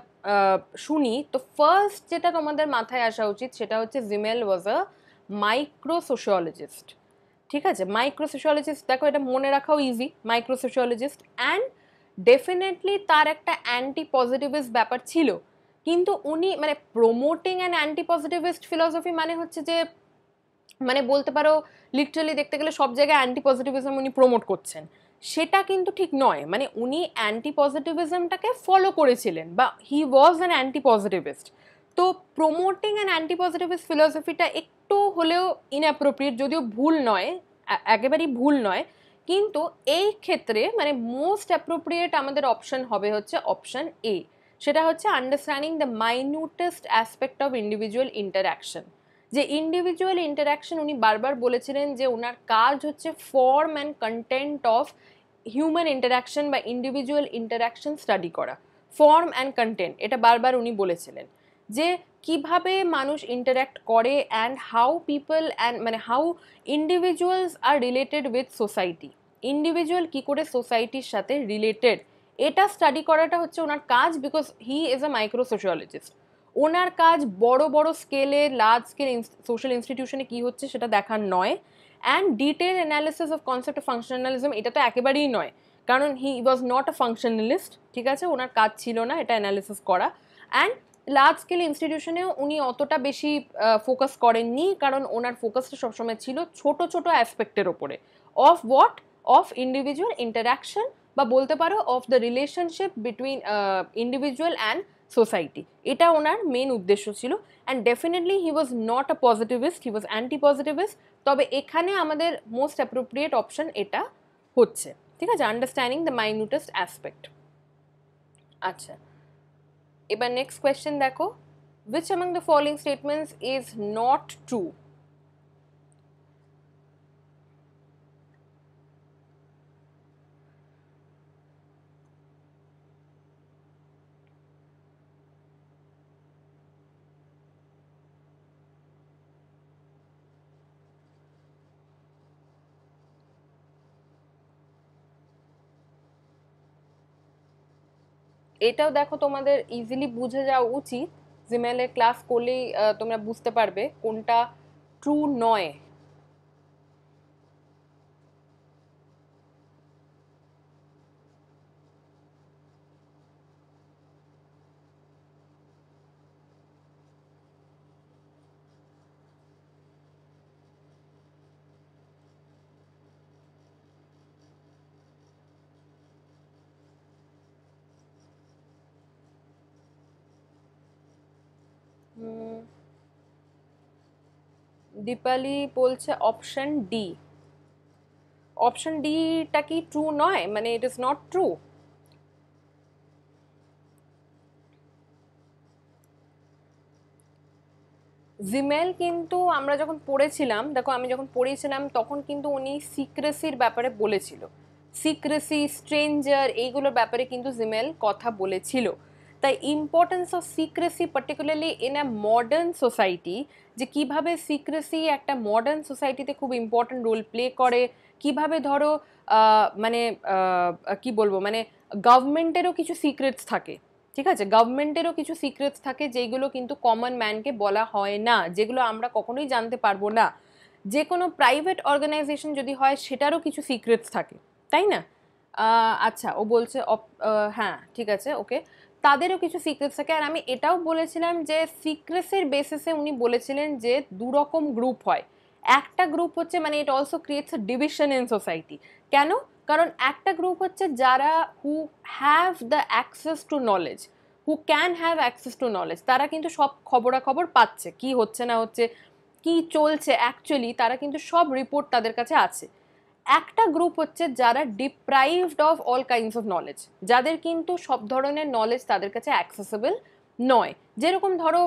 শুনি, তো ফার্স্ট যেটা তোমাদের মাথায় আসা উচিত, সেটা হচ্ছে Simmel was a micro sociologist ঠিক আছে? মাইক্রোসোশিওলজিস্ট দেখো এটা মনে রাখাও ইজি মাইক্রোসোশিওলজিস্ট অ্যান্ড ডেফিনেটলি তার একটা অ্যান্টি পজিটিভিস্ট ব্যাপার ছিল। কিন্তু উনি মানে promoting and anti positivist philosophy মানে হচ্ছে যে মানে বলতে পারো লিটারালি দেখতে গেলে সব জায়গায় অ্যান্টি পজিটিভিজম উনি প্রমোট করছেন। সেটা কিন্তু ঠিক নয়। মানে উনি অ্যান্টি পজিটিভিজমটাকে ফলো করেছিলেন, বা he was an anti positivist তো প্রমোটিং অ্যান্ড অ্যান্টি পজিটিভিস্ট ফিলসফিটা একটু হলেও ইনঅ্যাপ্রোপ্রিয়েট যদিও ভুল নয় একেবারেই ভুল নয়, কিন্তু এই ক্ষেত্রে মানে মোস্ট অ্যাপ্রোপ্রিয়েট আমাদের অপশন হবে হচ্ছে অপশন এ সেটা হচ্ছে understanding the minutest aspect of individual interaction যে ইন্ডিভিজুয়াল ইন্টারাকশন উনি বারবার বলেছিলেন যে ওনার কাজ হচ্ছে form and content of human interaction বা ইন্ডিভিজুয়াল ইন্টারাকশন স্টাডি করা। ফর্ম অ্যান্ড কন্টেন্ট এটা বারবার উনি বলেছিলেন। যে কীভাবে মানুষ ইন্টারাক্ট করে অ্যান্ড হাউ পিপল অ্যান্ড মানে how individuals are related with society individual কী করে সোসাইটির সাথে রিলেটেড এটা স্টাডি করাটা হচ্ছে ওনার কাজ because he is a micro sociologist ওনার কাজ বড় বড় স্কেলে লার্জ স্কেল সোশ্যাল ইনস্টিটিউশনে কী হচ্ছে সেটা দেখার নয় and detail analysis of concept of functionalism এটা তো একেবারেই নয়। কারণ হি ওয়াজ নট আ ফাংশনালিস্ট ঠিক আছে? ওনার কাজ ছিল না এটা অ্যানালিসিস করা। অ্যান্ড লার্জ স্কেল ইনস্টিটিউশনেও উনি অতটা বেশি ফোকাস করেননি, কারণ ওনার ফোকাসটা সবসময় ছিল ছোট ছোট অ্যাসপেক্টের ওপরে। Of what of individual interaction বা বলতে পারো of the relationship between individual and society এটা ওনার মেন উদ্দেশ্য ছিল। And definitely he was not a positivist he was anti positivist তবে এখানে আমাদের মোস্ট অ্যাপ্রোপ্রিয়েট অপশন এটা হচ্ছে। ঠিক আছে? আন্ডারস্ট্যান্ডিং দ্য মাইনিউটেস্ট অ্যাসপেক্ট আচ্ছা। এবার নেক্সট কোয়েশ্চেন দেখো which among the following statements is not true এটাও দেখো তোমাদের ইজিলি বুঝে যাওয়া উচিত। জিমেলে ক্লাস করলেই তোমরা বুঝতে পারবে কোনটা ট্রু নয়। দীপালি বলছে অপশন ডি অপশন ডিটা কি ট্রু নয়? মানে it is not true Simmel কিন্তু আমরা যখন পড়েছিলাম, দেখো আমি যখন পড়েছিলাম, তখন কিন্তু উনি সিক্রেসির ব্যাপারে বলেছিল। সিক্রেসি স্ট্রেঞ্জার এইগুলোর ব্যাপারে কিন্তু জিমেল কথা বলেছিল। তাই importance of secrecy particularly in a modern society যে কীভাবে সিক্রেসি একটা মডার্ন সোসাইটিতে খুব ইম্পর্টেন্ট রোল প্লে করে, কীভাবে ধরো মানে কি বলব মানে গভর্নমেন্টেরও কিছু সিক্রেটস থাকে, ঠিক আছে? গভর্নমেন্টেরও কিছু সিক্রেটস থাকে যেগুলো কিন্তু কমন ম্যানকে বলা হয় না, যেগুলো আমরা কখনোই জানতে পারব না। যে কোনো প্রাইভেট অর্গানাইজেশন যদি হয়, সেটারও কিছু সিক্রেটস থাকে, তাই না? আচ্ছা ও বলছে হ্যাঁ ঠিক আছে ওকে তাদেরও কিছু সিক্রেটস থাকে। আর আমি এটাও বলেছিলাম যে সিক্রেটসের বেসিসে উনি বলেছিলেন যে দু রকম গ্রুপ হয়। একটা গ্রুপ হচ্ছে মানে it also creates division in society কেন? কারণ একটা গ্রুপ হচ্ছে যারা who have the access to knowledge who can have access to knowledge তারা কিন্তু সব খবরাখবর পাচ্ছে। কি হচ্ছে না হচ্ছে, কি চলছে অ্যাকচুয়ালি তারা কিন্তু সব রিপোর্ট তাদের কাছে আছে। একটা গ্রুপ হচ্ছে যারা deprived of all kinds of knowledge যাদের কিন্তু সব ধরনের নলেজ তাদের কাছে অ্যাক্সেসেবল নয়। যেরকম ধরো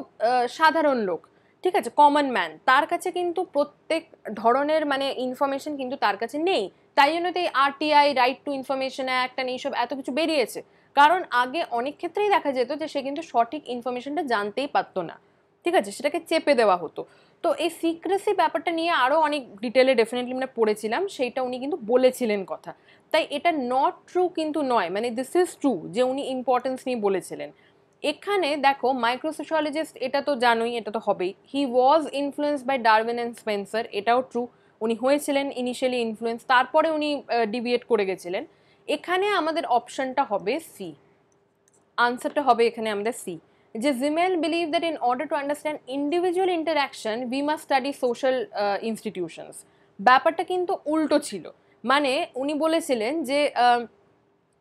সাধারণ লোক, ঠিক আছে কমন ম্যান তার কাছে কিন্তু প্রত্যেক ধরনের মানে ইনফরমেশন কিন্তু তার কাছে নেই। তাই জন্য তো এই RTI right to information act and এইসব এত কিছু বেরিয়েছে। কারণ আগে অনেক ক্ষেত্রেই দেখা যেত যে সে কিন্তু সঠিক ইনফরমেশনটা জানতেই পারতো না। ঠিক আছে, সেটাকে চেপে দেওয়া হতো। তো এই সিক্রেসি ব্যাপারটা নিয়ে আরও অনেক ডিটেলে ডেফিনেটলি আমরা পড়েছিলাম, সেইটা উনি কিন্তু বলেছিলেন কথা। তাই এটা নট ট্রু কিন্তু নয় মানে দিস ইজ ট্রু যে উনি ইম্পর্টেন্স নিয়ে বলেছিলেন। এখানে দেখো মাইক্রোসোশিওলজিস্ট এটা তো জানোই, এটা তো হবেই। He was influence by Darwin and Spencer এটাও ট্রু উনি হয়েছিলেন ইনিশিয়ালি ইনফ্লুয়েন্স তারপরে উনি ডিভিয়েট করে গেছিলেন। এখানে আমাদের অপশনটা হবে সি আনসারটা হবে এখানে আমাদের সি যে Simmel believe that in order to understand individual interaction we must study social institutions ব্যাপারটা কিন্তু উল্টো ছিল। মানে উনি বলেছিলেন যে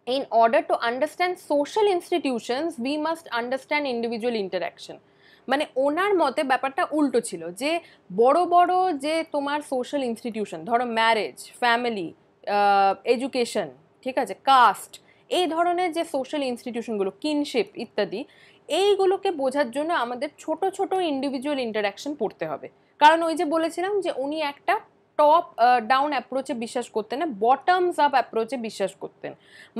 in order to understand social institutions we must understand individual interaction. মানে ওনার মতে ব্যাপারটা উল্টো ছিল যে, বড় বড় যে তোমার সোশ্যাল ইনস্টিটিউশন ধরো ম্যারেজ ফ্যামিলি এডুকেশন ঠিক আছে কাস্ট এই ধরনের যে সোশ্যাল ইনস্টিটিউশনগুলো কিনশিপ ইত্যাদি এইগুলোকে বোঝার জন্য আমাদের ছোট ছোট ইন্ডিভিজুয়াল ইন্টারাকশন পড়তে হবে। কারণ ওই যে বলেছিলাম যে উনি একটা টপ ডাউন অ্যাপ্রোচে বিশ্বাস করতেন না বটমস আপ অ্যাপ্রোচে বিশ্বাস করতেন।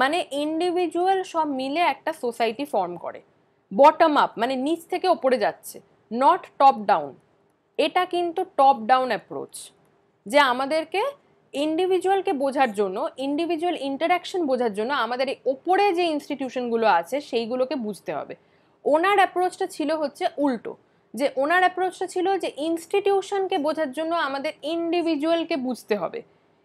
মানে ইন্ডিভিজুয়াল সব মিলে একটা সোসাইটি ফর্ম করে। বটম আপ মানে নিচ থেকে ওপরে যাচ্ছে নট টপ ডাউন এটা কিন্তু টপ ডাউন অ্যাপ্রোচ যে আমাদেরকে ইন্ডিভিজুয়ালকে বোঝার জন্য ইন্ডিভিজুয়াল ইন্টারাকশন বোঝার জন্য আমাদের এই ওপরে যে ইনস্টিটিউশনগুলো আছে, সেইগুলোকে বুঝতে হবে। ওনার অ্যাপ্রোচটা ছিল হচ্ছে উল্টো। যে ওনার অ্যাপ্রোচটা ছিল যে ইনস্টিটিউশনকে বোঝার জন্য আমাদের ইন্ডিভিজুয়ালকে বুঝতে হবে।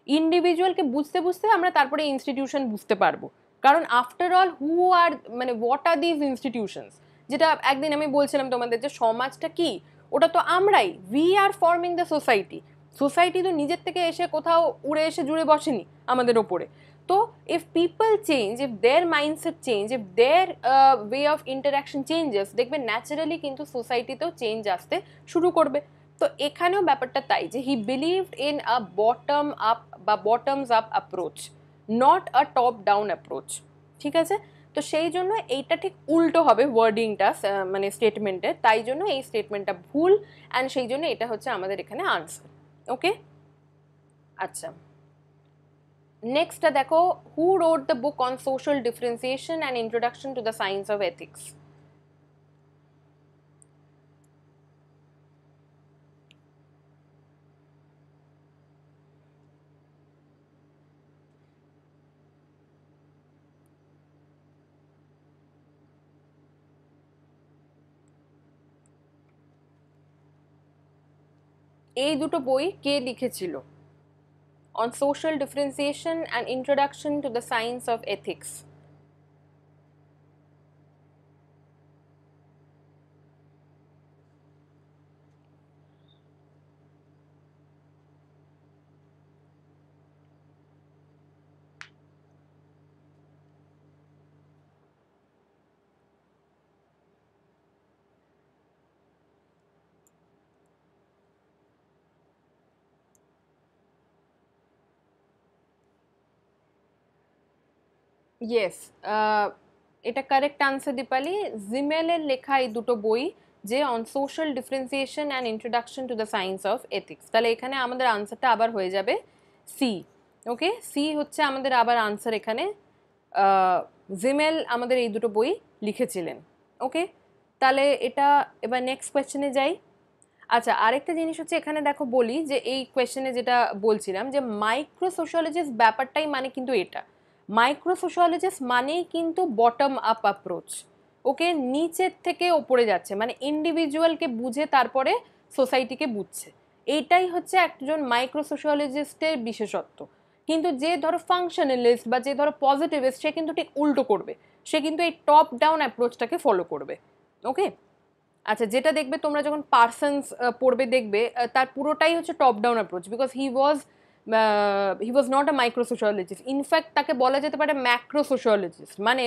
ইন্ডিভিজুয়ালকে বুঝতে বুঝতে আমরা তারপরে ইনস্টিটিউশন বুঝতে পারব। কারণ আফটার অল হু আর মানে হোয়াট আর দিজ ইনস্টিটিউশনস যেটা একদিন আমি বলছিলাম তোমাদের যে সমাজটা কি? ওটা তো আমরাই। We are forming the society society তো নিজের থেকে এসে কোথাও উড়ে এসে জুড়ে বসেনি আমাদের ওপরে। তো if people change if their mindset change if their way of interaction changes দেখবে ন্যাচারালি কিন্তু সোসাইটিতেও চেঞ্জ আসতে শুরু করবে। তো এখানেও ব্যাপারটা তাই যে he believed in a bottom up বা bottoms up approach not a top down approach ঠিক আছে? তো সেই জন্য এইটা ঠিক উল্টো হবে ওয়ার্ডিংটা মানে স্টেটমেন্টের তাই জন্য এই স্টেটমেন্টটা ভুল অ্যান্ড সেই জন্য এটা হচ্ছে আমাদের এখানে আনসার ওকে আচ্ছা। নেক্সটটা দেখো who wrote the book on social differentiation and introduction to the science of ethics এই দুটো বই কে লিখেছিল on social differentiation and introduction to the science of ethics. Yes uh, এটা কারেক্ট আনসার দীপালি জিমেলের লেখা এই দুটো বই যে on social differentiation and introduction to the science of ethics তাহলে এখানে আমাদের আনসারটা আবার হয়ে যাবে সি ওকে সি হচ্ছে আমাদের আবার আনসার এখানে জিমেল আমাদের এই দুটো বই লিখেছিলেন ওকে তাহলে এটা এবার নেক্সট কোয়েশ্চেনে যাই আচ্ছা আরেকটা জিনিস হচ্ছে এখানে দেখো বলি যে এই কোয়েশ্চেনে যেটা বলছিলাম যে মাইক্রো সোশ্যালজিস্ট ব্যাপারটাই মানে কিন্তু এটা মাইক্রো সোশ্যালজিস্ট মানেই কিন্তু বটম আপ অ্যাপ্রোচ ওকে নিচের থেকে ওপরে যাচ্ছে মানে ইন্ডিভিজুয়ালকে বুঝে তারপরে সোসাইটিকে বুঝছে। এইটাই হচ্ছে একজন মাইক্রো সোশ্যালজিস্টের বিশেষত্ব। কিন্তু যে ধরো ফাংশনালিস্ট বা যে ধরো পজিটিভিস্ট সে কিন্তু ঠিক উল্টো করবে। সে কিন্তু এই টপ ডাউন অ্যাপ্রোচটাকে ফলো করবে। ওকে? আচ্ছা যেটা দেখবে তোমরা যখন পার্সনস পড়বে, দেখবে তার পুরোটাই হচ্ছে top down approach because he was he was not a micro sociologist in fact তাকে বলা যেতে পারে ম্যাক্রো সোশ্যালজিস্ট মানে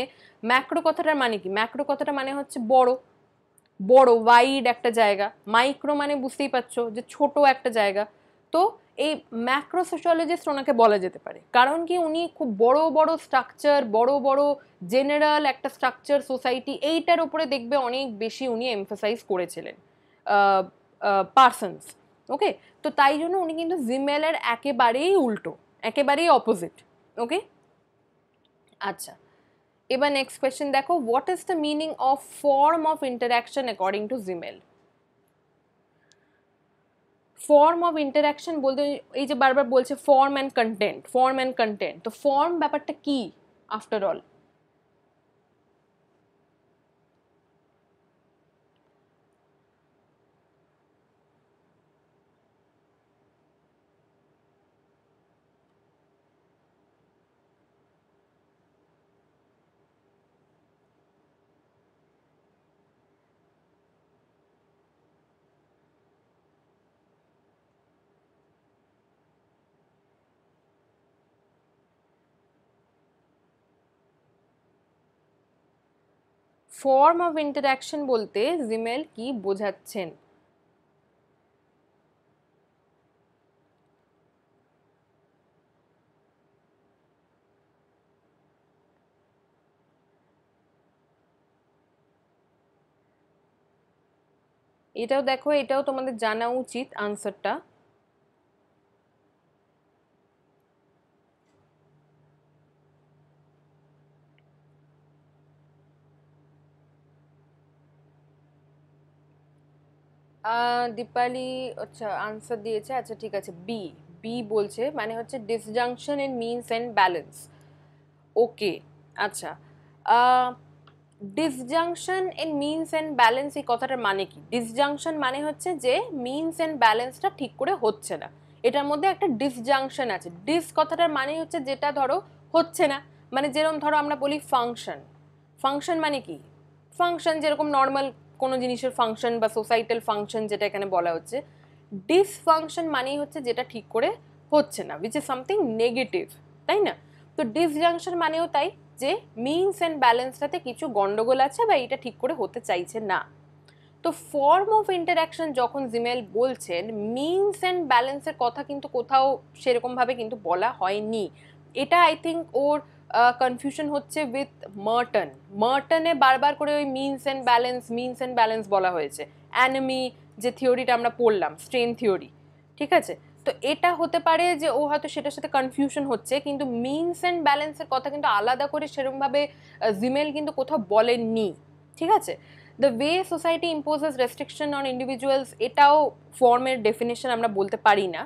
ম্যাক্রো কথাটার মানে কি? ম্যাক্রো কথাটা মানে হচ্ছে বড়। বড় ওয়াইড একটা জায়গা। মাইক্রো মানে বুঝতেই পারছ যে ছোট একটা জায়গা। তো এই ম্যাক্রো সোশ্যালজিস্ট ওনাকে বলা যেতে পারে। কারণ কি? উনি খুব বড় বড় স্ট্রাকচার বড় বড় জেনারেল একটা স্ট্রাকচার সোসাইটি এইটার উপরে দেখবে অনেক বেশি উনি এমফাসাইজ করেছিলেন। পার্সনস ওকে তো তাই জন্য উনি কিন্তু জিমেলের একেবারেই উল্টো, একেবারেই অপোজিট ওকে আচ্ছা এবার নেক্সট কোয়েশ্চেন দেখো what is the meaning of form of interaction according to Simmel form of interaction বলতে, এই যে বারবার বলছে form and content form and content তো ফর্ম ব্যাপারটা কি after all form of interaction বলতে জিমেল কি বোঝাচ্ছেন? এটাও দেখো এটাও তোমাদের জানা উচিত আনসারটা দীপালি আচ্ছা আনসার দিয়েছে আচ্ছা ঠিক আছে বি বি বলছে মানে হচ্ছে disjunction in means and balance okay আচ্ছা disjunction in means and balance এই কথাটার মানে কি? ডিসজাংশন মানে হচ্ছে যে মিনস অ্যান্ড ব্যালেন্সটা ঠিক করে হচ্ছে না। এটার মধ্যে একটা ডিসজাংশন আছে। ডিস কথাটার মানে হচ্ছে যেটা ধরো হচ্ছে না। মানে যেরকম ধরো আমরা বলি ফাংশন ফাংশন মানে কি? ফাংশন যেরকম নর্মাল কোনো জিনিসের ফাংশন বা সোসাইটাল ফাংশন যেটা এখানে বলা হচ্ছে ডিসফাংশন মানেই হচ্ছে যেটা ঠিক করে হচ্ছে না উইচ ইজ সামথিং নেগেটিভ তাই না? তো ডিসজাংশন মানেও তাই যে মিনস অ্যান্ড ব্যালেন্সটাতে কিছু গন্ডগোল আছে বা এটা ঠিক করে হতে চাইছে না। তো ফর্ম অফ ইন্টারাকশন যখন জিমেল বলছেন মিনস অ্যান্ড ব্যালেন্সের কথা কিন্তু কোথাও সেরকমভাবে কিন্তু বলা হয়নি। এটা আই থিঙ্ক ওর কনফিউশন হচ্ছে উইথ মার্টন মার্টনে বারবার করে ওই means and balance means and balance বলা হয়েছে। অ্যানমি যে থিওরিটা আমরা পড়লাম স্ট্রেন থিওরি ঠিক আছে? তো এটা হতে পারে যে ও হয়তো সেটার সাথে কনফিউশন হচ্ছে, কিন্তু মিনস অ্যান্ড ব্যালেন্সের কথা কিন্তু আলাদা করে সেরকমভাবে জিমেল কিন্তু কোথাও বলেননি, ঠিক আছে? The way society imposes restriction on individuals এটাও ফর্মের ডেফিনেশন আমরা বলতে পারি না।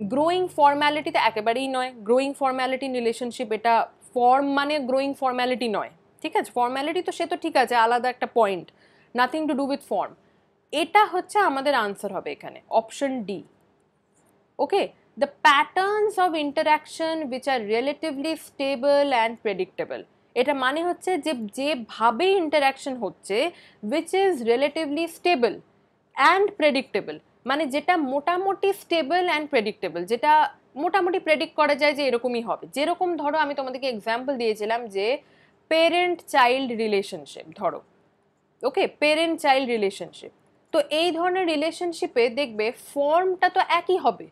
গ্রোয়িং ফর্ম্যালিটি তো একেবারেই নয়। গ্রোয়িং ফর্ম্যালিটি রিলেশনশিপ এটা ফর্ম মানে গ্রোয়িং ফর্ম্যালিটি নয়, ঠিক আছে? ফর্ম্যালিটি তো সে তো ঠিক আছে, আলাদা একটা point nothing to do with form এটা হচ্ছে আমাদের আনসার হবে এখানে option D okay the patterns of interaction which are relatively stable and predictable এটা মানে হচ্ছে যে, যেভাবে ইন্টারাকশন হচ্ছে which is relatively stable and predictable মানে যেটা মোটামুটি স্টেবল অ্যান্ড প্রেডিক্টেবল যেটা মোটামুটি প্রেডিক্ট করা যায় যে এরকমই হবে। যেরকম ধরো আমি তোমাদেরকে এক্সাম্পল দিয়েছিলাম যে পেরেন্ট চাইল্ড রিলেশনশিপ ধরো ওকে পেরেন্ট চাইল্ড রিলেশনশিপ তো এই ধরনের রিলেশনশিপে দেখবে ফর্মটা তো একই হবে।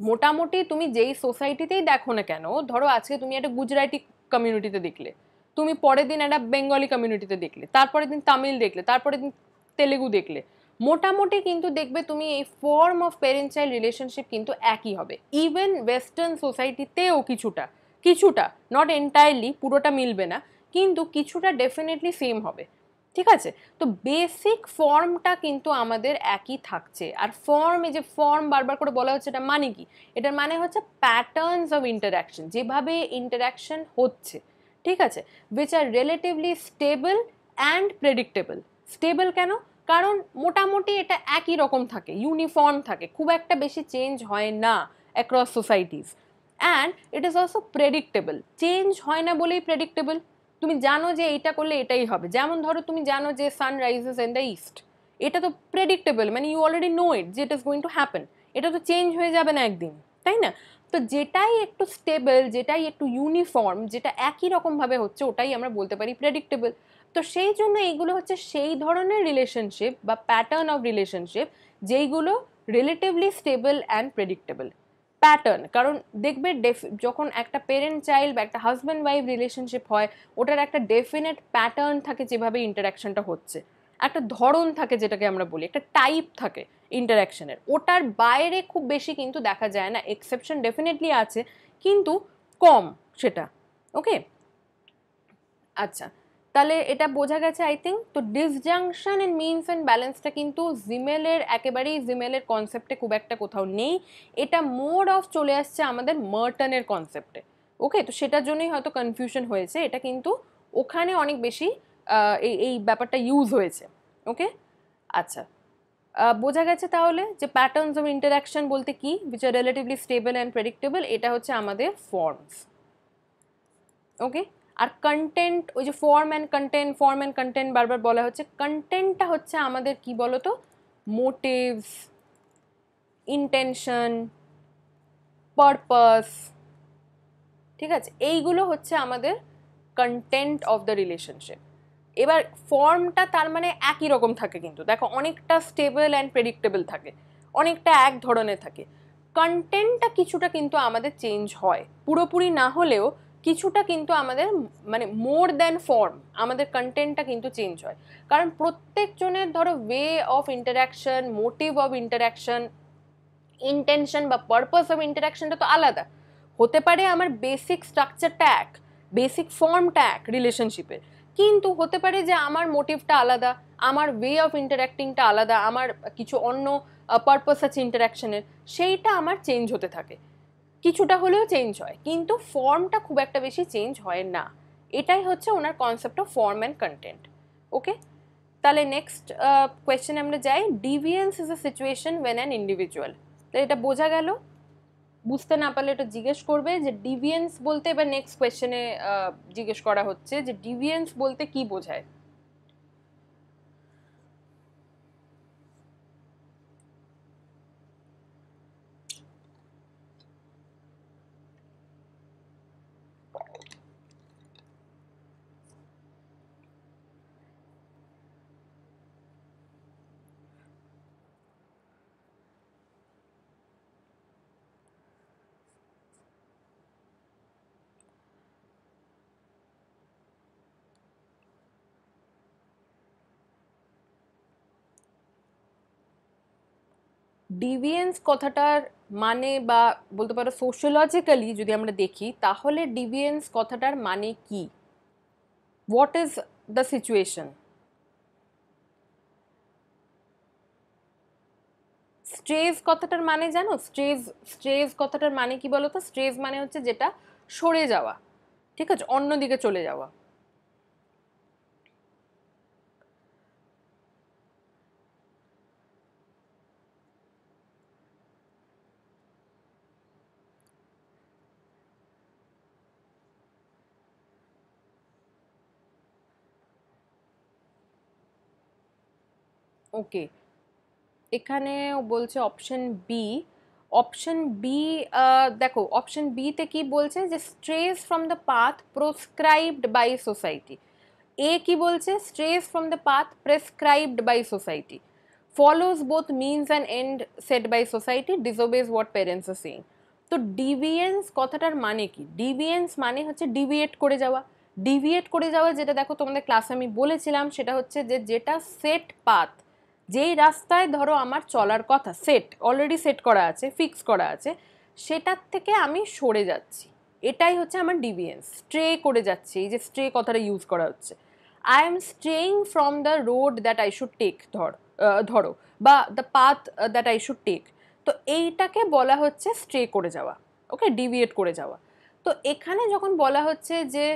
মোটামুটি তুমি যেই সোসাইটিতেই দেখো না কেন, ধরো আজকে তুমি একটা গুজরাটি কমিউনিটিতে দেখলে, তুমি পরের দিন একটা বেঙ্গলি কমিউনিটিতে দেখলে, তারপরের দিন তামিল দেখলে, তারপরের দিন তেলেগু দেখলে মোটামুটি কিন্তু দেখবে তুমি এই form of parent child relationship কিন্তু একই হবে। ইভেন ওয়েস্টার্ন সোসাইটিতেও কিছুটা কিছুটা নট এন্টায়ারলি পুরোটা মিলবে না, কিন্তু কিছুটা ডেফিনেটলি সেম হবে। ঠিক আছে? তো বেসিক ফর্মটা কিন্তু আমাদের একই থাকছে। আর ফর্ম এই যে ফর্ম বারবার করে বলা হচ্ছে, এটা মানে কি? এটার মানে হচ্ছে প্যাটার্নস অফ ইন্টারাকশন যেভাবে ইন্টারাকশন হচ্ছে। ঠিক আছে? Which are relatively stable and predictable stable কেন? কারণ মোটামুটি এটা একই রকম থাকে ইউনিফর্ম থাকে, খুব একটা বেশি চেঞ্জ হয় না across societies and it is also predictable change হয় না বলেই প্রেডিক্টেবল তুমি জানো যে এইটা করলে এটাই হবে। যেমন ধরো তুমি জানো যে sun rises in the east এটা তো প্রেডিক্টেবল মানে ইউ অলরেডি নো ইট যে it is going to happen এটা তো চেঞ্জ হয়ে যাবে না একদিন, তাই না? তো যেটাই একটু স্টেবল যেটাই একটু ইউনিফর্ম যেটা একই রকমভাবে হচ্ছে, ওটাই আমরা বলতে পারি প্রেডিক্টেবল তো সেই জন্য এইগুলো হচ্ছে সেই ধরনের রিলেশনশিপ বা প্যাটার্ন অফ রিলেশনশিপ যেইগুলো relatively stable and predictable pattern কারণ দেখবে যখন একটা পেরেন্ট চাইল্ড বা একটা হাজব্যান্ড ওয়াইফ রিলেশনশিপ হয়, ওটার একটা ডেফিনেট প্যাটার্ন থাকে যেভাবে ইন্টারাকশনটা হচ্ছে। একটা ধরন থাকে যেটাকে আমরা বলি, একটা টাইপ থাকে ইন্টারাকশনের ওটার বাইরে খুব বেশি কিন্তু দেখা যায় না এক্সেপশন ডেফিনেটলি আছে, কিন্তু কম সেটা ওকে আচ্ছা তাহলে এটা বোঝা গেছে আই থিঙ্ক তো ডিসজাংশন এন্ড মিনস অ্যান্ড ব্যালেন্সটা কিন্তু জিমেলের একেবারেই জিমেলের কনসেপ্টে খুব একটা কোথাও নেই। এটা মোড অফ চলে আসছে আমাদের মার্টনের কনসেপ্টে ওকে তো সেটার জন্যই হয়তো কনফিউশন হয়েছে। এটা কিন্তু ওখানে অনেক বেশি এই এই ব্যাপারটা ইউজ হয়েছে। ওকে আচ্ছা। বোঝা গেছে তাহলে যে প্যাটার্নস অফ ইন্টারাকশন বলতে কি which are relatively stable and predictable এটা হচ্ছে আমাদের ফর্মস ওকে আর কন্টেন্ট ওই যে form and content form and content বারবার বলা হচ্ছে কন্টেন্টটা হচ্ছে আমাদের কি বলতো? মোটিভস ইন্টেনশন পারপাস ঠিক আছে? এইগুলো হচ্ছে আমাদের কন্টেন্ট অফ দ্য রিলেশনশিপ এবার ফর্মটা তার মানে একই রকম থাকে কিন্তু। দেখো, অনেকটা স্টেবল অ্যান্ড প্রেডিক্টেবল থাকে। অনেকটা এক ধরনের থাকে। কন্টেন্টটা কিছুটা কিন্তু আমাদের চেঞ্জ হয়। পুরোপুরি না হলেও কিছুটা কিন্তু আমাদের মানে মোর দ্যান ফর্ম আমাদের কন্টেন্টটা কিন্তু চেঞ্জ হয়। কারণ প্রত্যেকজনের ধরো way of interaction motive of interaction intention বা পারপাস অফ ইন্টারাকশনটা তো আলাদা। হতে পারে আমার বেসিক স্ট্রাকচারটা এক বেসিক ফর্মটা এক রিলেশনশিপের কিন্তু হতে পারে যে আমার মোটিভটা আলাদা, আমার ওয়ে অফ ইন্টারাক্টিংটা আলাদা, আমার কিছু অন্য পারপাস আছে ইন্টারাকশনের সেইটা আমার চেঞ্জ হতে থাকে। কিছুটা হলেও চেঞ্জ হয়। কিন্তু ফর্মটা খুব একটা বেশি চেঞ্জ হয় না। এটাই হচ্ছে ওনার concept of form and content okay তাহলে নেক্সট কোয়েশ্চেন আমরা যাই। Deviance is a situation when an individual তো এটা বোঝা গেল। বুঝতে না পারলে এটা জিজ্ঞেস করবে যে ডিভিয়েন্স বলতে এবার নেক্সট কোয়েশ্চেনে জিজ্ঞেস করা হচ্ছে যে ডিভিয়েন্স বলতে কি বোঝায়? ডিভিয়েন্স কথাটার মানে বা বলতে পারো সোশ্যোলজিক্যালি যদি আমরা দেখি, তাহলে ডিভিয়েন্স কথাটার মানে কি? What is the situation stress কথাটার মানে জানো? স্ট্রেস স্ট্রেজ কথাটার মানে কি বলো তো স্ট্রেস মানে হচ্ছে যেটা সরে যাওয়া, ঠিক আছে? অন্যদিকে চলে যাওয়া। ওকে। এখানে বলছে অপশন বি অপশন বি দেখো অপশন বিতে কি বলছে যে stress from the path proscribed by society এ কি বলছে? Stress from the path prescribed by society follows both means and end set by society disobeys what parents are saying তো ডিভিয়েন্স কথাটার মানে কি? ডিভিয়েন্স মানে হচ্ছে ডিভিয়েট করে যাওয়া। ডিভিয়েট করে যাওয়া যেটা দেখো তোমাদের ক্লাসে আমি বলেছিলাম, সেটা হচ্ছে যে যেটা সেট পাথ যেই রাস্তায় ধরো আমার চলার কথা সেট অলরেডি সেট করা আছে ফিক্স করা আছে, সেটার থেকে আমি সরে যাচ্ছি। এটাই হচ্ছে আমার ডিভিয়েন্স স্ট্রে করে যাচ্ছে, এই যে স্ট্রে কথাটা ইউজ করা হচ্ছে। I am straying from the road that I should take ধর ধরো, বা the path that I should take তো এইটাকে বলা হচ্ছে স্ট্রে করে যাওয়া। ওকে ডিভিয়েট করে যাওয়া। তো এখানে যখন বলা হচ্ছে যে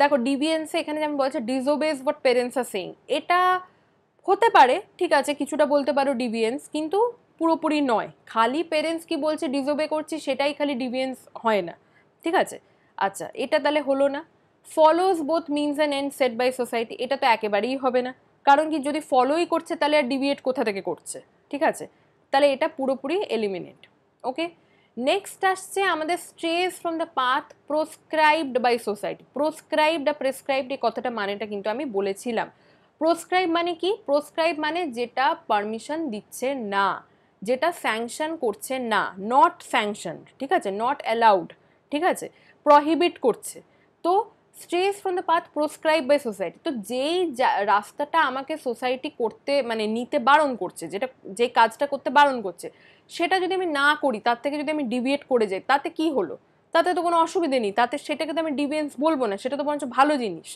দেখো ডিভিয়েন্সে এখানে যেমন বলছে ডিজোবেস বট পেরেন্টস আর সেইং এটা হতে পারে, ঠিক আছে, কিছুটা বলতে পারো ডিভিয়েন্স কিন্তু পুরোপুরি নয়। খালি পেরেন্টস কি বলছে ডিজোবে করছি, সেটাই খালি ডিভিয়েন্স হয় না, ঠিক আছে? আচ্ছা এটা তাহলে হলো না। Follows both means and end set by society এটা তো একেবারেই হবে না। কারণ কি, যদি ফলোই করছে, তাহলে আর ডিভিয়েট কোথা থেকে করছে, ঠিক আছে? তাহলে এটা পুরোপুরি এলিমিনেট ওকে নেক্সট আসছে আমাদের stress from the path proscribed by society proscribed R prescribed এই কথাটা মানেটা কিন্তু আমি বলেছিলাম। প্রোসক্রাইব মানে কি? প্রোসক্রাইব মানে যেটা পারমিশন দিচ্ছে না, যেটা স্যাংশন করছে না নট স্যাংশন ঠিক আছে? নট অ্যালাউড ঠিক আছে? প্রহিবিট করছে। তো stress from the path proscribe by society তো যেই রাস্তাটা আমাকে সোসাইটি করতে মানে নিতে বারণ করছে, যেটা যে কাজটা করতে বারণ করছে, সেটা যদি আমি না করি, তার থেকে যদি আমি ডিভিয়েট করে যাই, তাতে কি হলো? তাতে তো কোনো অসুবিধে নেই। তাতে সেটাকে তো আমি ডিভিয়েন্স বলব না, সেটা তো বরঞ্চ ভালো জিনিস।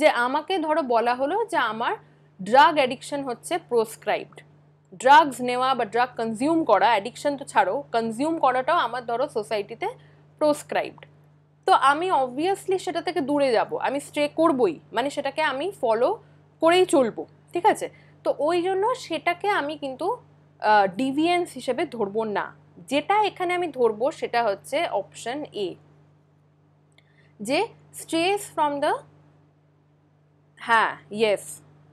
যে আমাকে ধরো বলা হলো যে আমার ড্রাগ অ্যাডিকশন হচ্ছে প্রোসক্রাইবড ড্রাগস নেওয়া বা ড্রাগ কনজিউম করা অ্যাডিকশন তো ছাড়ো কনজিউম করাটাও আমার ধরো সোসাইটিতে প্রোসক্রাইবড তো আমি অবভিয়াসলি সেটা থেকে দূরে যাব, আমি স্টে করবই মানে সেটাকে আমি ফলো করেই চলবো, ঠিক আছে? তো ওই জন্য সেটাকে আমি কিন্তু ডিভিয়েন্স হিসেবে ধরবো না। যেটা এখানে আমি ধরবো সেটা হচ্ছে অপশন এ যে স্ট্রেস ফ্রম দ্য হ্যাঁ ইয়েস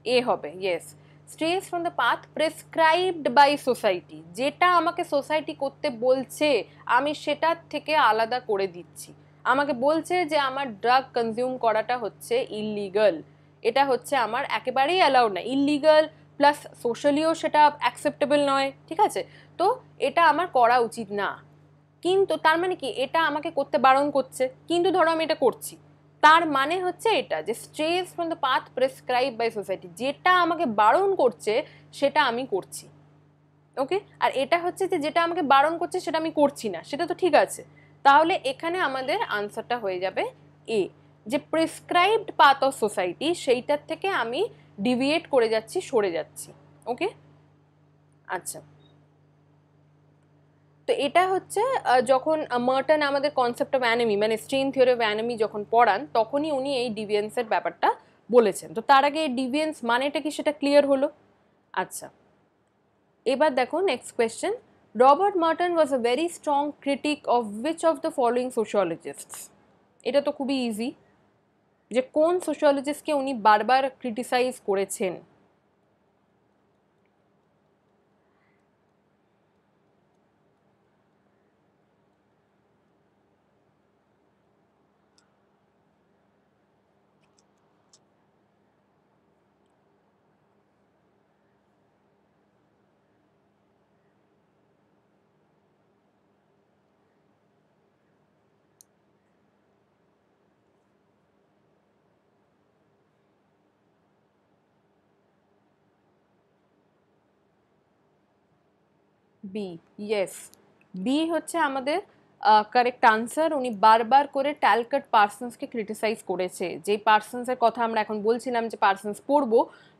এ হবে yes stress from the path prescribed by society যেটা আমাকে সোসাইটি করতে বলছে, আমি সেটার থেকে আলাদা করে দিচ্ছি। আমাকে বলছে যে আমার ড্রাগ কনজিউম করাটা হচ্ছে ইললিগাল এটা হচ্ছে আমার একেবারেই অ্যালাউড না। ইললিগাল প্লাস সোশ্যালিও সেটা অ্যাকসেপ্টেবল নয়, ঠিক আছে? তো এটা আমার করা উচিত না। কিন্তু তার মানে কি? এটা আমাকে করতে বারণ করছে। কিন্তু ধরো আমি এটা করছি। তার মানে হচ্ছে এটা যে stress from the path prescribe by society যেটা আমাকে বারণ করছে, সেটা আমি করছি। ওকে আর এটা হচ্ছে যে যেটা আমাকে বারণ করছে, সেটা আমি করছি না। সেটা তো ঠিক আছে। তাহলে এখানে আমাদের আনসারটা হয়ে যাবে এ যে প্রেসক্রাইবড পাথ অফ সোসাইটি সেইটার থেকে আমি ডিভিয়েট করে যাচ্ছি, সরে যাচ্ছি। ওকে আচ্ছা। তো এটা হচ্ছে যখন মার্টন আমাদের কনসেপ্ট অফ অ্যানেমি মানে স্ট্রিন থিওরি অফ অ্যানেমি যখন পড়ান, তখনই উনি এই ডিভিয়েন্সের ব্যাপারটা বলেছেন। তো তার আগে ডিভিয়েন্স মানেটা কি সেটা ক্লিয়ার হলো? আচ্ছা। এবার দেখো next question Robert Merton was a very strong critic of which of the following sociologists এটা তো খুবই ইজি যে কোন সোশিওলজিস্টকে উনি বারবার ক্রিটিসাইজ করেছেন? বি ইয়েস বি হচ্ছে আমাদের কারেক্ট আনসার উনি বারবার করে ট্যালকাট পার্সনসকে ক্রিটিসাইজ করেছে। যে পার্সনসের কথা আমরা এখন বলছিলাম যে পার্সনস পড়ব,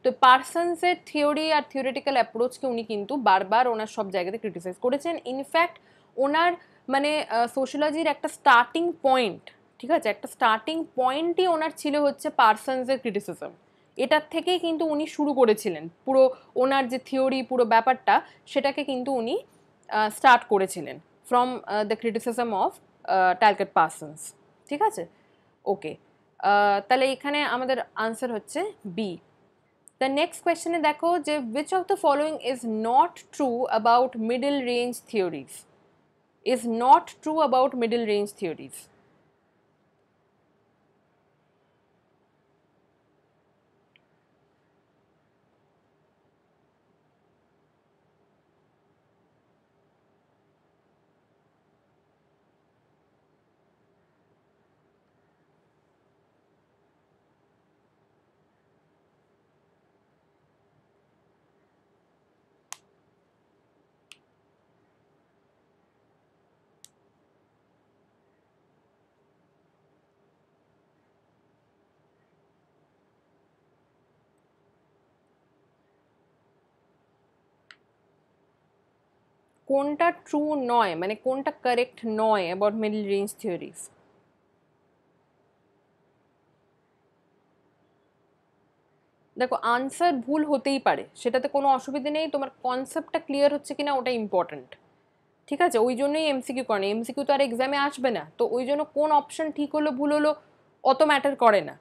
তো পার্সনসের থিওরি আর থিওরিটিক্যাল অ্যাপ্রোচকে উনি কিন্তু বারবার ওনার সব জায়গাতে ক্রিটিসাইজ করেছেন। ইনফ্যাক্ট ওনার মানে সোশ্যোলজির একটা স্টার্টিং পয়েন্ট ঠিক আছে? একটা স্টার্টিং পয়েন্টই ওনার ছিল হচ্ছে পার্সনসের ক্রিটিসিজম এটার থেকেই কিন্তু উনি শুরু করেছিলেন। পুরো ওনার যে থিওরি, পুরো ব্যাপারটা, সেটাকে কিন্তু উনি স্টার্ট করেছিলেন from the criticism of Talcott Parsons ঠিক আছে? ওকে। তাহলে এখানে আমাদের আনসার হচ্ছে বি দ্য নেক্সট কোয়েশ্চেনে দেখো যে which of the following is not true about middle range theories is not true about middle range theories কোনটা ট্রু নয় মানে কোনটা কারেক্ট নয় অ্যাবাউট মিডল রেঞ্জ থিওরিজ দেখো আনসার ভুল হতেই পারে, সেটাতে কোনো অসুবিধে নেই, তোমার কনসেপ্টটা ক্লিয়ার হচ্ছে কিনা ওটা ইম্পর্ট্যান্ট ঠিক আছে? ওই জন্যই এমসিকিউ করে এমসিকিউ তো আর এক্সামে আসবে না, তো ওই জন্য কোন অপশন ঠিক হলো, ভুল হলো, অত ম্যাটার করে না।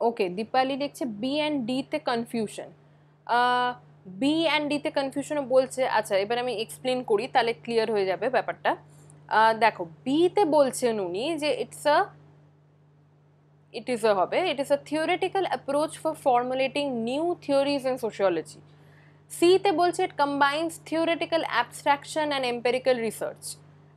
ওকে দীপালি লিখছে বি অ্যান্ড ডিতে কনফিউশন বি অ্যান্ড ডিতে কনফিউশনে বলছে আচ্ছা এবার আমি এক্সপ্লেন করি তাহলে ক্লিয়ার হয়ে যাবে ব্যাপারটা দেখো বিতে বলছেন উনি যে it's a it is a হবে it is a theoretical approach for formulating new theories in sociology C তে বলছে it combines theoretical abstraction and empirical research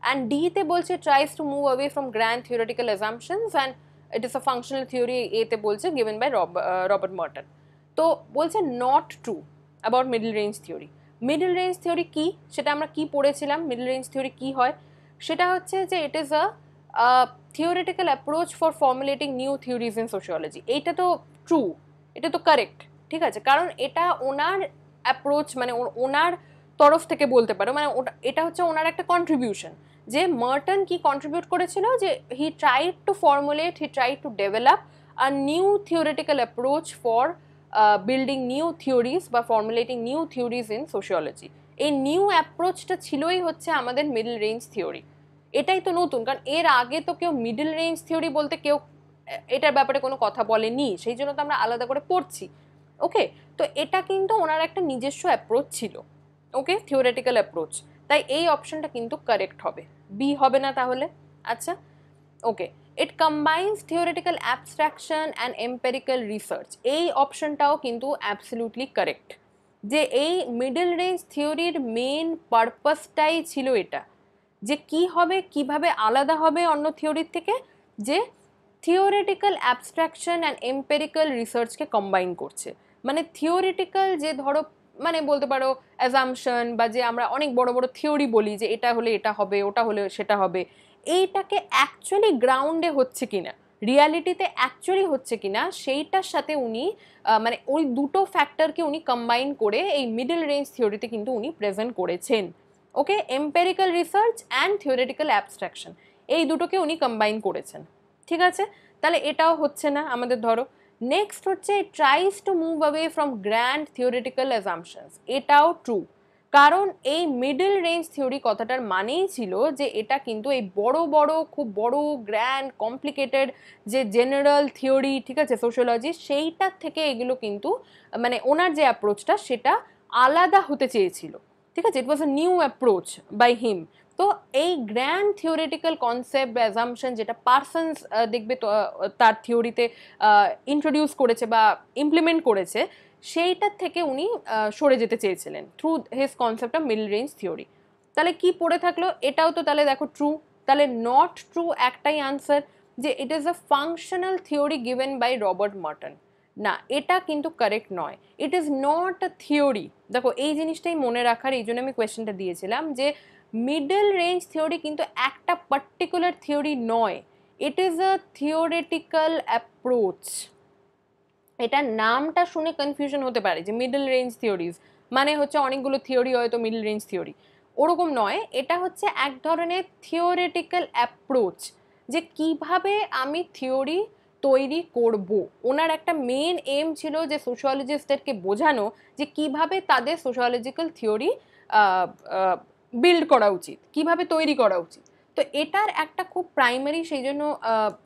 and D তে বলছে tries to move away from grand theoretical assumptions and it is a functional theory A তে বলছে by Rob, uh, Robert Merton তো বলছে not true about middle range theory. Middle range theory কি? সেটা আমরা কি পড়েছিলাম? Middle range theory কি হয়? সেটা হচ্ছে যে it is a theoretical approach for formulating new theories in sociology এইটা তো ট্রু এটা তো কারেক্ট ঠিক আছে? কারণ এটা ওনার অ্যাপ্রোচ মানে ওনার তরফ থেকে বলতে পারো মানে ওটা এটা হচ্ছে ওনার একটা কন্ট্রিবিউশন যে মার্টন কি কন্ট্রিবিউট করেছিল, যে he tried to formulate he tried to develop a new theoretical approach for building new theories বা formulating new theories in sociology এই নিউ অ্যাপ্রোচটা ছিলই হচ্ছে আমাদের মিডল রেঞ্জ থিওরি এটাই তো নতুন, কারণ এর আগে তো কেউ মিডল রেঞ্জ থিওরি বলতে কেউ এটার ব্যাপারে কোনো কথা বলেনি, সেই জন্য তো আমরা আলাদা করে পড়ছি। ওকে তো এটা কিন্তু ওনার একটা নিজস্ব অ্যাপ্রোচ ছিল। ওকে থিওরিটিক্যাল অ্যাপ্রোচ তাই এই অপশনটা কিন্তু কারেক্ট হবে। বি হবে না তাহলে? আচ্ছা okay it combines theoretical abstraction and empirical research এই অপশনটাও কিন্তু অ্যাবসলিউটলি কারেক্ট যে এই মিডল রেঞ্জ থিওরির মেন পারপাসটাই ছিল এটা। যে কি হবে, কীভাবে আলাদা হবে অন্য থিওরির থেকে? যে থিওরিটিক্যাল অ্যাবস্ট্রাকশন অ্যান্ড এম্পেরিক্যাল রিসার্চকে কম্বাইন করছে। মানে থিওরিটিক্যাল যে ধরো মানে বলতে পারো অ্যাজামশন বা যে আমরা অনেক বড় বড় থিওরি বলি যে এটা হলে এটা হবে, ওটা হলে সেটা হবে, এইটাকে অ্যাকচুয়ালি গ্রাউন্ডে হচ্ছে কিনা রিয়ালিটিতে অ্যাকচুয়ালি হচ্ছে কিনা, সেইটার সাথে উনি মানে ওই দুটো ফ্যাক্টরকে উনি কম্বাইন করে এই মিডল রেঞ্জ থিওরিতে কিন্তু উনি প্রেজেন্ট করেছেন। Okay empirical research and theoretical abstraction এই দুটোকে উনি কম্বাইন করেছেন। ঠিক আছে? তাহলে এটাও হচ্ছে না আমাদের ধরো। নেক্সট হচ্ছে tries to move away from grand theoretical assumptions এটাও ট্রু কারণ এই মিডল রেঞ্জ থিওরি কথাটার মানেই ছিল যে এটা কিন্তু এই বড় বড়, খুব বড় গ্র্যান্ড কমপ্লিকেটেড যে জেনারেল থিওরি ঠিক আছে সোশ্যোলজি সেইটার থেকে এগুলো কিন্তু মানে ওনার যে অ্যাপ্রোচটা সেটা আলাদা হতে চেয়েছিল। ঠিক আছে it was a new approach by him তো এই গ্র্যান্ড থিওরিটিক্যাল কনসেপ্ট বা অ্যাজামশন যেটা পার্সনস দেখবে তার থিওরিতে ইন্ট্রোডিউস করেছে বা ইমপ্লিমেন্ট করেছে, সেইটার থেকে উনি সরে যেতে চেয়েছিলেন through his concept of middle range theory তাহলে কি পড়ে থাকল? এটাও তো তাহলে দেখো ট্রু তাহলে নট ট্রু একটাই আনসার যে it is a functional theory given by Robert Merton না, এটা কিন্তু কারেক্ট নয়। It is not a theory দেখো, এই জিনিসটাই মনে রাখার, এই জন্য আমি কোয়েশ্চেনটা দিয়েছিলাম যে মিডল রেঞ্জ থিওরি কিন্তু একটা পার্টিকুলার থিওরি নয়। It is a theoretical approach এটা নামটা শুনে কনফিউশন হতে পারে যে মিডল রেঞ্জ থিওরিজ মানে হচ্ছে অনেকগুলো থিওরি হয়তো মিডল রেঞ্জ থিওরি ওরকম নয়, এটা হচ্ছে এক ধরনের থিওরিটিক্যাল অ্যাপ্রোচ যে কীভাবে আমি থিওরি তৈরি করব। ওনার একটা মেন এম ছিল যে সোশিওলজিস্টদেরকে বোঝানো যে কীভাবে তাদের সোশিওলজিক্যাল থিওরি বিল্ড করা উচিত, কীভাবে তৈরি করা উচিত। তো এটার একটা খুব প্রাইমারি সেই জন্য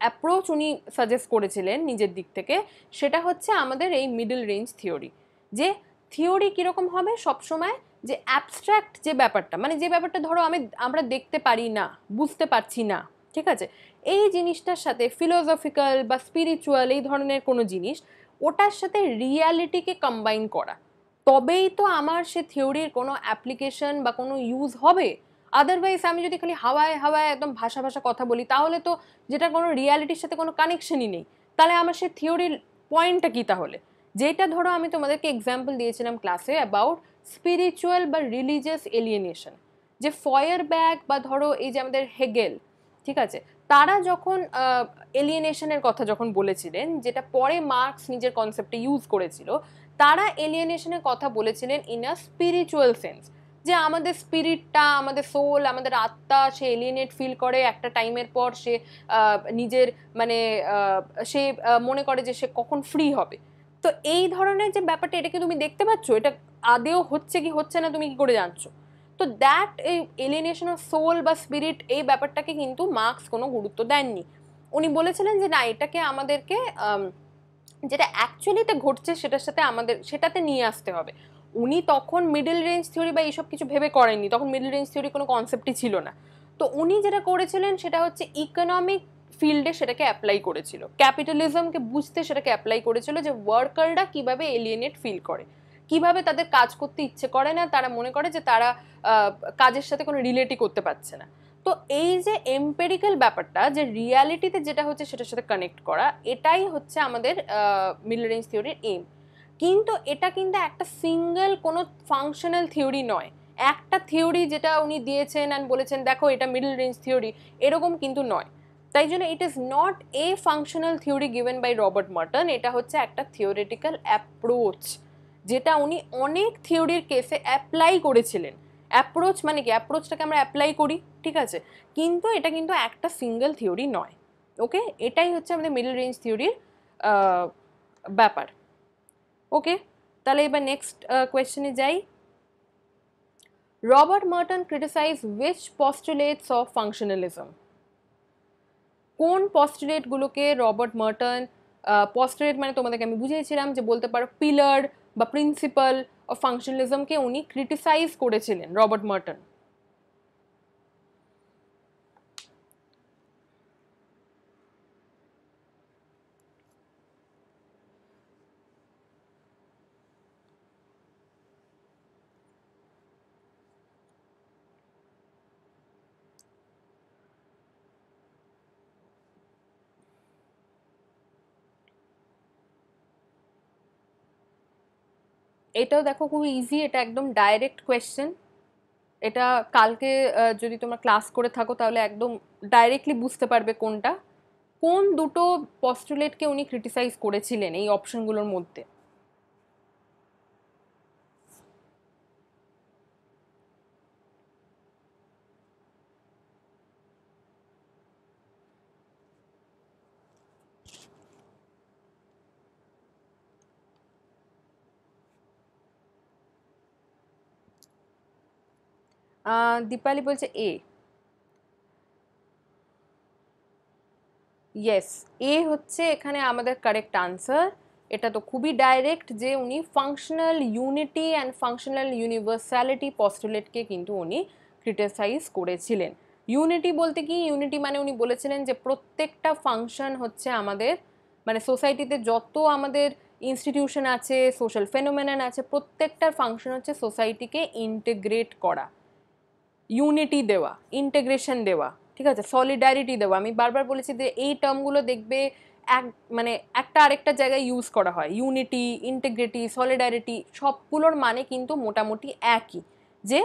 অ্যাপ্রোচ উনি সাজেস্ট করেছিলেন নিজের দিক থেকে, সেটা হচ্ছে আমাদের এই মিডল রেঞ্জ থিওরি যে থিওরি কীরকম হবে সবসময়? যে অ্যাবস্ট্র্যাক্ট যে ব্যাপারটা মানে যে ব্যাপারটা ধরো আমি, আমরা দেখতে পারি না, বুঝতে পারছি না, ঠিক আছে? এই জিনিসটার সাথে ফিলোসফিক্যাল বা স্পিরিচুয়াল এই ধরনের কোনো জিনিস, ওটার সাথে রিয়ালিটিকে কম্বাইন করা। তবেই তো আমার সে থিওরির কোনো অ্যাপ্লিকেশন বা কোনো ইউজ হবে? আদারওয়াইজ আমি যদি খালি হাওয়ায় হাওয়ায় একদম ভাষা ভাষা কথা বলি, তাহলে তো যেটা কোনো রিয়ালিটির সাথে কোনো কানেকশনই নেই। তাহলে আমার সে থিওরির পয়েন্টটা কী তাহলে? যেটা ধরো আমি তোমাদেরকে এক্সাম্পল দিয়েছিলাম ক্লাসে অ্যাবাউট স্পিরিচুয়াল বা রিলিজিয়াস এলিয়েনেশন যে ফয়ার ব্যাগ বা ধরো এই যে আমাদের হেগেল, ঠিক আছে? তারা যখন এলিয়েনেশনের কথা যখন বলেছিলেন, যেটা পরে মার্কস নিজের কনসেপ্টে ইউজ করেছিল তারা এলিয়েনেশনের কথা বলেছিলেন ইন আ স্পিরিচুয়াল সেন্স যে আমাদের স্পিরিটটা আমাদের সোল আমাদের আত্মা, সে এলিয়েনেট ফিল করে একটা টাইমের পর সে নিজের মানে সে মনে করে যে সে কখন ফ্রি হবে। তো এই ধরনের যে ব্যাপারটা এটাকে তুমি দেখতে পাচ্ছ? এটা আদেও হচ্ছে কি হচ্ছে না তুমি কি করে জানছো? তো দ্যাট এই এলিয়েনেশন অফ সোল বা স্পিরিট এই ব্যাপারটাকে কিন্তু মার্কস কোনো গুরুত্ব দেননি। উনি বলেছিলেন যে না, এটাকে আমাদেরকে যেটা অ্যাকচুয়ালিতে ঘটছে সেটার সাথে আমাদের, সেটাতে নিয়ে আসতে হবে। উনি তখন মিডল রেঞ্জ থিওরি বা এইসব কিছু ভেবে করেননি, তখন মিডল রেঞ্জ থিওরি কোনো কনসেপ্টই ছিল না। তো উনি যেটা করেছিলেন সেটা হচ্ছে ইকোনমিক ফিল্ডে সেটাকে অ্যাপ্লাই করেছিল। ক্যাপিটালিজমকে বুঝতে সেটাকে অ্যাপ্লাই করেছিল যে ওয়ার্কাররা কীভাবে এলিয়েনেট ফিল করে। কীভাবে তাদের কাজ করতে ইচ্ছে করে না, তারা মনে করে যে তারা কাজের সাথে কোনো রিলেটই করতে পারছে না। তো এই যে এম্পেরিক্যাল ব্যাপারটা, যে রিয়ালিটিতে যেটা হচ্ছে সেটার সাথে কানেক্ট করা, এটাই হচ্ছে আমাদের মিডল রেঞ্জ থিওরির এম কিন্তু এটা কিন্তু একটা সিঙ্গেল কোনো ফাংশনাল থিওরি নয়। একটা থিওরি যেটা উনি দিয়েছেন অ্যান্ড বলেছেন, দেখো, এটা মিডল রেঞ্জ থিওরি এরকম কিন্তু নয়। তাই জন্য it is not a functional theory given by Robert Merton এটা হচ্ছে একটা থিওরিটিক্যাল অ্যাপ্রোচ যেটা উনি অনেক থিওরির কেসে অ্যাপ্লাই করেছিলেন। অ্যাপ্রোচ মানে কি? অ্যাপ্রোচটাকে আমরা অ্যাপ্লাই করি। ঠিক আছে? কিন্তু এটা কিন্তু একটা সিঙ্গেল থিওরি নয় ওকে এটাই হচ্ছে আমাদের মিডল রেঞ্জ থিওরির ব্যাপার ওকে তাহলে এবার নেক্সট কোয়েশ্চেনে যাই। Robert Merton criticise which postulates of functionalism কোন পস্টুলেটগুলোকে রবার্ট মার্টন পস্টুলেট মানে তোমাদেরকে আমি বুঝিয়েছিলাম যে বলতে পারো পিলার বা প্রিন্সিপাল অফ ফাংশনালিজমকে উনি ক্রিটিসাইজ করেছিলেন রবার্ট মার্টন। এটাও দেখো খুব ইজি এটা একদম ডাইরেক্ট কোয়েশ্চেন এটা কালকে যদি তোমরা ক্লাস করে থাকো তাহলে একদম ডাইরেক্টলি বুঝতে পারবে কোনটা। কোন দুটো পস্টুলেটকে উনি ক্রিটিসাইজ করেছিলেন এই অপশনগুলোর মধ্যে? দীপালি বলছে এ ইয়েস এ হচ্ছে এখানে আমাদের কারেক্ট আনসার এটা তো খুবই ডাইরেক্ট যে উনি functional unity and functional universality পস্টুলেটকে কিন্তু উনি ক্রিটিসাইজ করেছিলেন। ইউনিটি বলতে কি? ইউনিটি মানে উনি বলেছিলেন যে প্রত্যেকটা ফাংশন হচ্ছে আমাদের মানে সোসাইটিতে যত আমাদের ইনস্টিটিউশন আছে সোশ্যাল ফেনোমেনান আছে, প্রত্যেকটার ফাংশন হচ্ছে সোসাইটিকে ইন্টিগ্রেট করা। ইউনিটি দেওয়া ইন্টেগ্রেশন দেওয়া, ঠিক আছে? সলিডারিটি দেওয়া। আমি বারবার বলেছি যে এই টার্মগুলো দেখবে এক মানে একটা আরেকটা জায়গায় ইউজ করা হয়। ইউনিটি ইন্টিগ্রিটি সলিডারিটি সবগুলোর মানে কিন্তু মোটামুটি একই। যে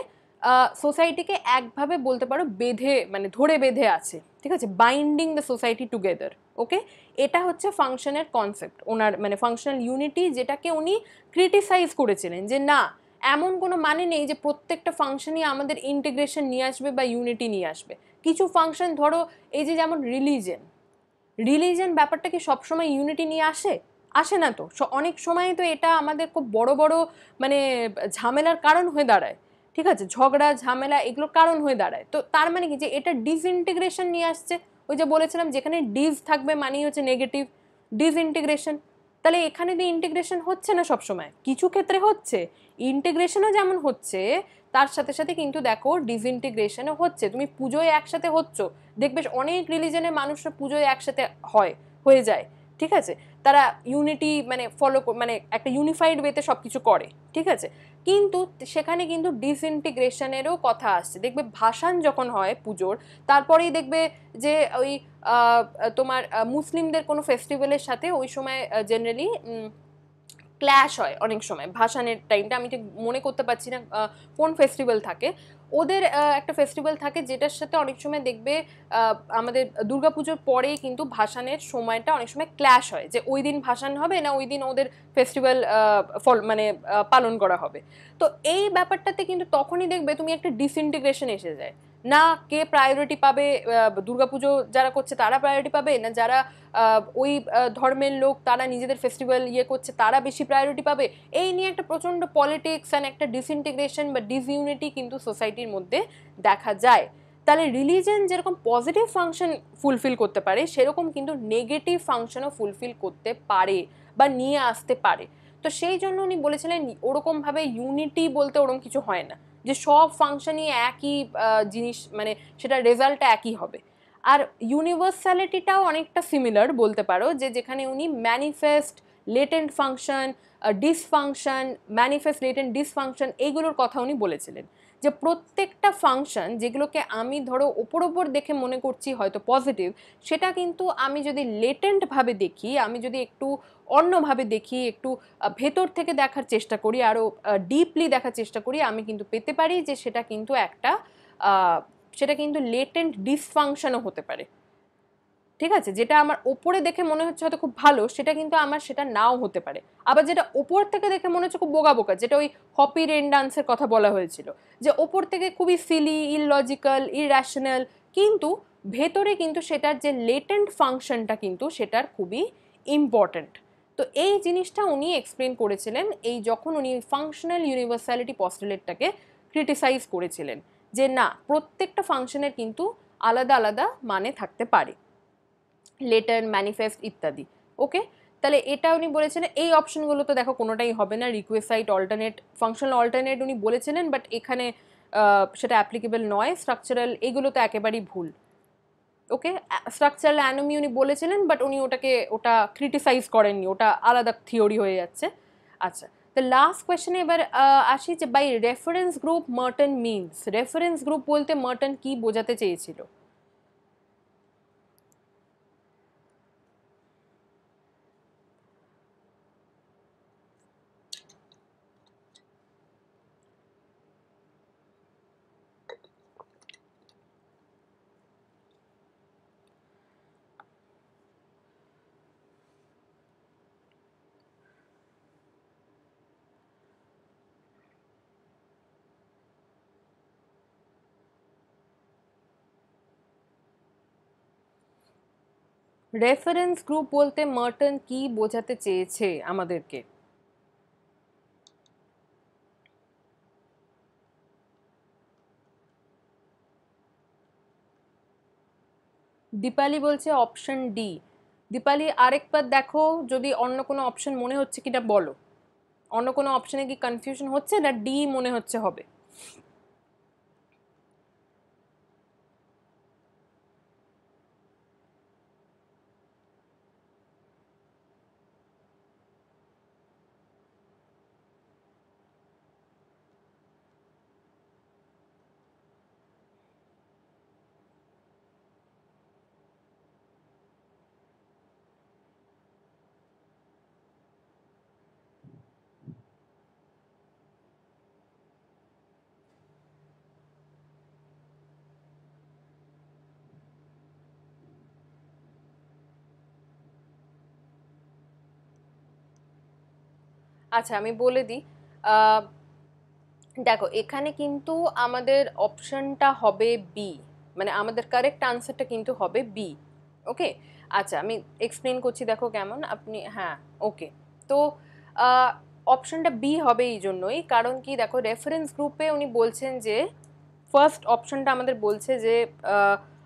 সোসাইটিকে একভাবে বলতে পারো বেঁধে মানে ধরে বেঁধে আছে। ঠিক আছে? Binding the society together okay এটা হচ্ছে ফাংশনের কনসেপ্ট ওনার মানে ফাংশনাল ইউনিটি যেটাকে উনি ক্রিটিসাইজ করেছিলেন যে না এমন কোনো মানে নেই যে প্রত্যেকটা ফাংশনই আমাদের ইন্টিগ্রেশন নিয়ে আসবে বা ইউনিটি নিয়ে আসবে। কিছু ফাংশন ধরো এই যে যেমন রিলিজেন রিলিজেন ব্যাপারটা কি সবসময় ইউনিটি নিয়ে আসে? আসে না তো। অনেক সময় তো এটা আমাদের খুব বড় বড় মানে ঝামেলার কারণ হয়ে দাঁড়ায়। ঠিক আছে? ঝগড়া, ঝামেলা এগুলোর কারণ হয়ে দাঁড়ায়। তো তার মানে কি যে এটা ডিসইন্টিগ্রেশন নিয়ে আসছে। ওই যে বলেছিলাম যেখানে ডিস থাকবে মানেই হচ্ছে নেগেটিভ ডিসইন্টিগ্রেশন তাহলে এখানে দিয়ে ইন্টিগ্রেশন হচ্ছে না সবসময়, কিছু ক্ষেত্রে হচ্ছে। ইন্টিগ্রেশনও যেমন হচ্ছে, তার সাথে সাথে কিন্তু দেখো ডিসইন্টিগ্রেশনও হচ্ছে। তুমি পুজোয় একসাথে হচ্ছ, দেখবে অনেক রিলিজনের মানুষরা পুজোয় একসাথে হয়, হয়ে যায়, ঠিক আছে? তারা ইউনিটি মানে ফলো মানে একটা ইউনিফাইড ওয়েতে সব কিছু করে, ঠিক আছে? কিন্তু সেখানে কিন্তু ডিসইন্টিগ্রেশনেরও কথা আসছে। দেখবে ভাসান যখন হয় পুজোর, তারপরেই দেখবে যে ওই তোমার মুসলিমদের কোনো ফেস্টিভ্যালের সাথে ওই সময় জেনারেলি ক্ল্যাশ হয় অনেক সময়। ভাসানের টাইমটা আমি ঠিক মনে করতে পারছি না কোন ফেস্টিভ্যাল থাকে। ওদের একটা ফেস্টিভ্যাল থাকে যেটার সাথে অনেক সময় দেখবে আমাদের দুর্গাপুজোর পরেই কিন্তু ভাসানের সময়টা অনেক সময় ক্ল্যাশ হয় যে ওই দিন ভাসান হবে না ওই দিন ওদের ফেস্টিভ্যাল ফল মানে পালন করা হবে। তো এই ব্যাপারটাতে কিন্তু তখনই দেখবে তুমি একটা ডিসইন্টিগ্রেশন এসে যায়। না কে প্রায়োরিটি পাবে দুর্গাপুজো যারা করছে তারা প্রায়োরিটি পাবে, না যারা ওই ধর্মের লোক তারা নিজেদের ফেস্টিভ্যাল ইয়ে করছে তারা বেশি প্রায়োরিটি পাবে? এই নিয়ে একটা প্রচণ্ড পলিটিক্স অ্যান্ড একটা ডিসইন্টিগ্রেশন বা ডিসইউনিটি কিন্তু সোসাইটির মধ্যে দেখা যায়। তাহলে রিলিজন যেরকম পজিটিভ ফাংশন ফুলফিল করতে পারে, সেরকম কিন্তু নেগেটিভ ফাংশনও ফুলফিল করতে পারে বা নিয়ে আসতে পারে। তো সেই জন্য উনি বলেছিলেন ওরকমভাবে ইউনিটি বলতে ওরকম কিছু হয় না। যে সব ফাংশনই একই জিনিস মানে সেটা রেজাল্টটা একই হবে। আর ইউনিভার্সালিটিটাও অনেকটা সিমিলার বলতে পারো, যে যেখানে উনি manifest latent function dysfunction manifest latent dysfunction এইগুলোর কথা উনি বলেছিলেন। যে প্রত্যেকটা ফাংশন যেগুলোকে আমি ধরো ওপর ওপর দেখে মনে করছি হয়তো পজিটিভ সেটা কিন্তু আমি যদি লেটেন্টভাবে দেখি, আমি যদি একটু অন্যভাবে দেখি, একটু ভেতর থেকে দেখার চেষ্টা করি আরও ডিপলি দেখার চেষ্টা করি, আমি কিন্তু পেতে পারি যে সেটা কিন্তু একটা সেটা কিন্তু লেটেন্ট ডিসফাংশনও হতে পারে। ঠিক আছে? যেটা আমার ওপরে দেখে মনে হচ্ছে হয়তো খুব ভালো, সেটা কিন্তু আমার সেটা নাও হতে পারে। আবার যেটা ওপর থেকে দেখে মনে হচ্ছে খুব বোকা বোকা, যেটা ওই হপি রেন ডান্সের কথা বলা হয়েছিল। যে ওপর থেকে খুবই সিলি ইললজিক্যাল ইরাশনাল কিন্তু ভেতরে কিন্তু সেটার যে লেটেন্ট ফাংশনটা কিন্তু সেটার খুবই ইম্পর্ট্যান্ট তো এই জিনিসটা উনি এক্সপ্লেন করেছিলেন, এই যখন উনি ফাংশনাল ইউনিভার্সালিটি পস্টুলেটটাকে ক্রিটিসাইজ করেছিলেন, যে না, প্রত্যেকটা ফাংশনের কিন্তু আলাদা আলাদা মানে থাকতে পারে। লেটার ম্যানিফেস্ট ইত্যাদি ওকে তাহলে এটা উনি বলেছেন, এই অপশনগুলো তো দেখো কোনোটাই হবে না রিকোয়েসাইট অল্টারনেট ফাংশনাল অল্টারনেট উনি বলেছিলেন বাট এখানে সেটা অ্যাপ্লিকেবল নয় স্ট্রাকচারাল এগুলো তো একেবারেই ভুল ওকে স্ট্রাকচারাল অ্যানোমি উনি বলেছিলেন বাট উনি ওটাকে, ওটা ক্রিটিসাইজ করেননি, ওটা আলাদা থিওরি হয়ে যাচ্ছে। আচ্ছা তো লাস্ট কোয়েশ্চেনে এবার আসি যে by reference group Merton means reference group বলতে মার্টন কি বোঝাতে চেয়েছিল? রেফারেন্স গ্রুপ বলতে মার্টন কি বোঝাতে চেয়েছে আমাদেরকে? দীপালি বলছে অপশন ডি। দীপালি আরেকবার দেখো, যদি অন্য কোনো অপশন মনে হচ্ছে কিনা বলো। অন্য কোনো অপশনে কি কনফিউশন হচ্ছে না ডি মনে হচ্ছে হবে? আচ্ছা আমি বলে দিই। দেখো, এখানে কিন্তু আমাদের অপশনটা হবে বি মানে আমাদের কারেক্ট আনসারটা কিন্তু হবে বি ওকে? আচ্ছা আমি এক্সপ্লেন করছি, দেখো কেমন। আপনি হ্যাঁ ওকে। তো অপশনটা বি হবে এই জন্যই। কারণ কি, দেখো রেফারেন্স গ্রুপে উনি বলছেন যে ফার্স্ট অপশনটা আমাদের বলছে যে,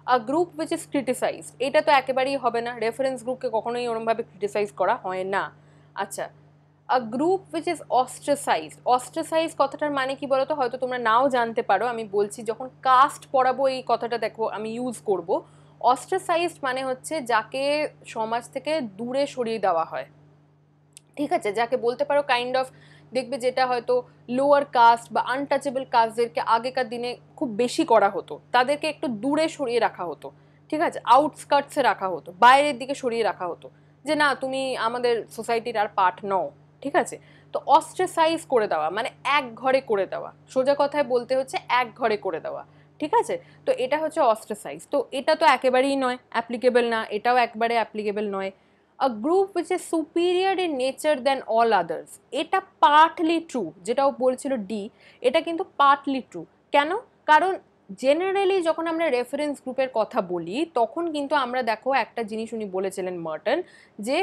a group which is criticise এটা তো একেবারেই হবে না। রেফারেন্স গ্রুপকে কখনোই ওরমভাবে ক্রিটিসাইজ করা হয় না। আচ্ছা a group which is ostracise ostracise কথাটার মানে কি বলতো? হয়তো তোমরা নাও জানতে পারো। আমি বলছি যখন কাস্ট পড়াবো এই কথাটা দেখো, আমি ইউজ করব। অস্ট্রাসাইজড মানে হচ্ছে যাকে সমাজ থেকে দূরে সরিয়ে দেওয়া হয়। ঠিক আছে? যাকে বলতে পারো কাইন্ড অফ দেখবে যেটা হয়তো লোয়ার কাস্ট বা আনটাচেবল কাস্টদেরকে আগেকার দিনে খুব বেশি করা হতো। তাদেরকে একটু দূরে সরিয়ে রাখা হতো। ঠিক আছে? আউটস্কার্টসে রাখা হতো। বাইরের দিকে সরিয়ে রাখা হতো। যে না, তুমি আমাদের সোসাইটির আর পার্ট নও। ঠিক আছে? তো অস্ট্রেসাইজ করে দেওয়া মানে এক ঘরে করে দেওয়া। সোজা কথায় বলতে হচ্ছে এক ঘরে করে দেওয়া, ঠিক আছে? তো এটা হচ্ছে অস্ট্রেসাইজ তো এটা তো একেবারেই নয় অ্যাপ্লিকেবল না, এটাও একবারে অ্যাপ্লিকেবল নয়। A group which is superior in nature then all others এটা পার্টলি ট্রু যেটাও বলছিল ডি এটা কিন্তু পার্টলি ট্রু কেন? কারণ জেনারেলি যখন আমরা রেফারেন্স গ্রুপের কথা বলি, তখন কিন্তু আমরা দেখো একটা জিনিস উনি বলেছিলেন মার্টন, যে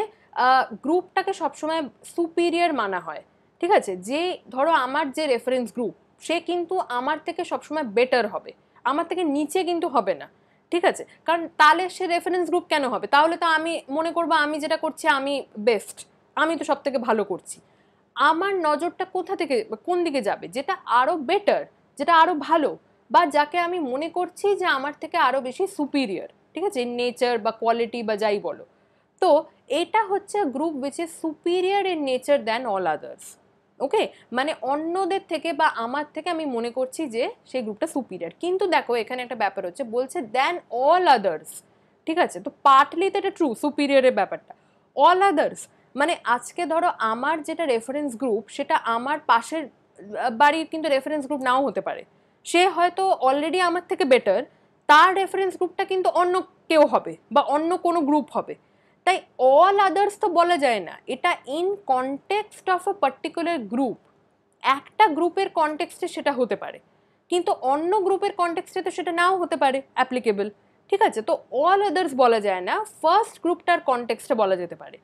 গ্রুপটাকে সবসময় সুপিরিয়ার মানা হয়। ঠিক আছে? যে, ধরো আমার যে রেফারেন্স গ্রুপ সে কিন্তু আমার থেকে সবসময় বেটার হবে। আমার থেকে নিচে কিন্তু হবে না। ঠিক আছে? কারণ তাহলে সে রেফারেন্স গ্রুপ কেন হবে? তাহলে তো আমি মনে করব আমি যেটা করছি, আমি বেস্ট আমি তো সব থেকে ভালো করছি। আমার নজরটা কোথা থেকে, কোন দিকে যাবে? যেটা আরও বেটার যেটা আরও ভালো। বা যাকে আমি মনে করছি যে আমার থেকে আরও বেশি সুপিরিয়র ঠিক আছে? নেচার বা কোয়ালিটি বা যাই বলো। তো এটা হচ্ছে group which is superior in nature than all others okay মানে অন্যদের থেকে বা আমার থেকে আমি মনে করছি যে সেই গ্রুপটা সুপিরিয়র কিন্তু দেখো, এখানে একটা ব্যাপার হচ্ছে, বলছে দ্যান অল আদার্স ঠিক আছে? তো পার্টলি তো এটা ট্রু সুপিরিয়রের ব্যাপারটা। অল আদার্স মানে আজকে ধরো আমার যেটা রেফারেন্স গ্রুপ সেটা আমার পাশের বাড়ির কিন্তু রেফারেন্স গ্রুপ নাও হতে পারে। সে হয়তো অলরেডি আমার থেকে বেটার তার রেফারেন্স গ্রুপটা কিন্তু অন্য কেউ হবে বা অন্য কোনো গ্রুপ হবে। তাই অল আদার্স তো বলা যায় না, এটা in context of a particular group একটা গ্রুপের কনটেক্সটে সেটা হতে পারে। কিন্তু অন্য গ্রুপের কনটেক্সটে তো সেটা নাও হতে পারে অ্যাপ্লিকেবল ঠিক আছে? তো অল আদার্স বলা যায় না ফার্স্ট গ্রুপটার কনটেক্সটে বলা যেতে পারে।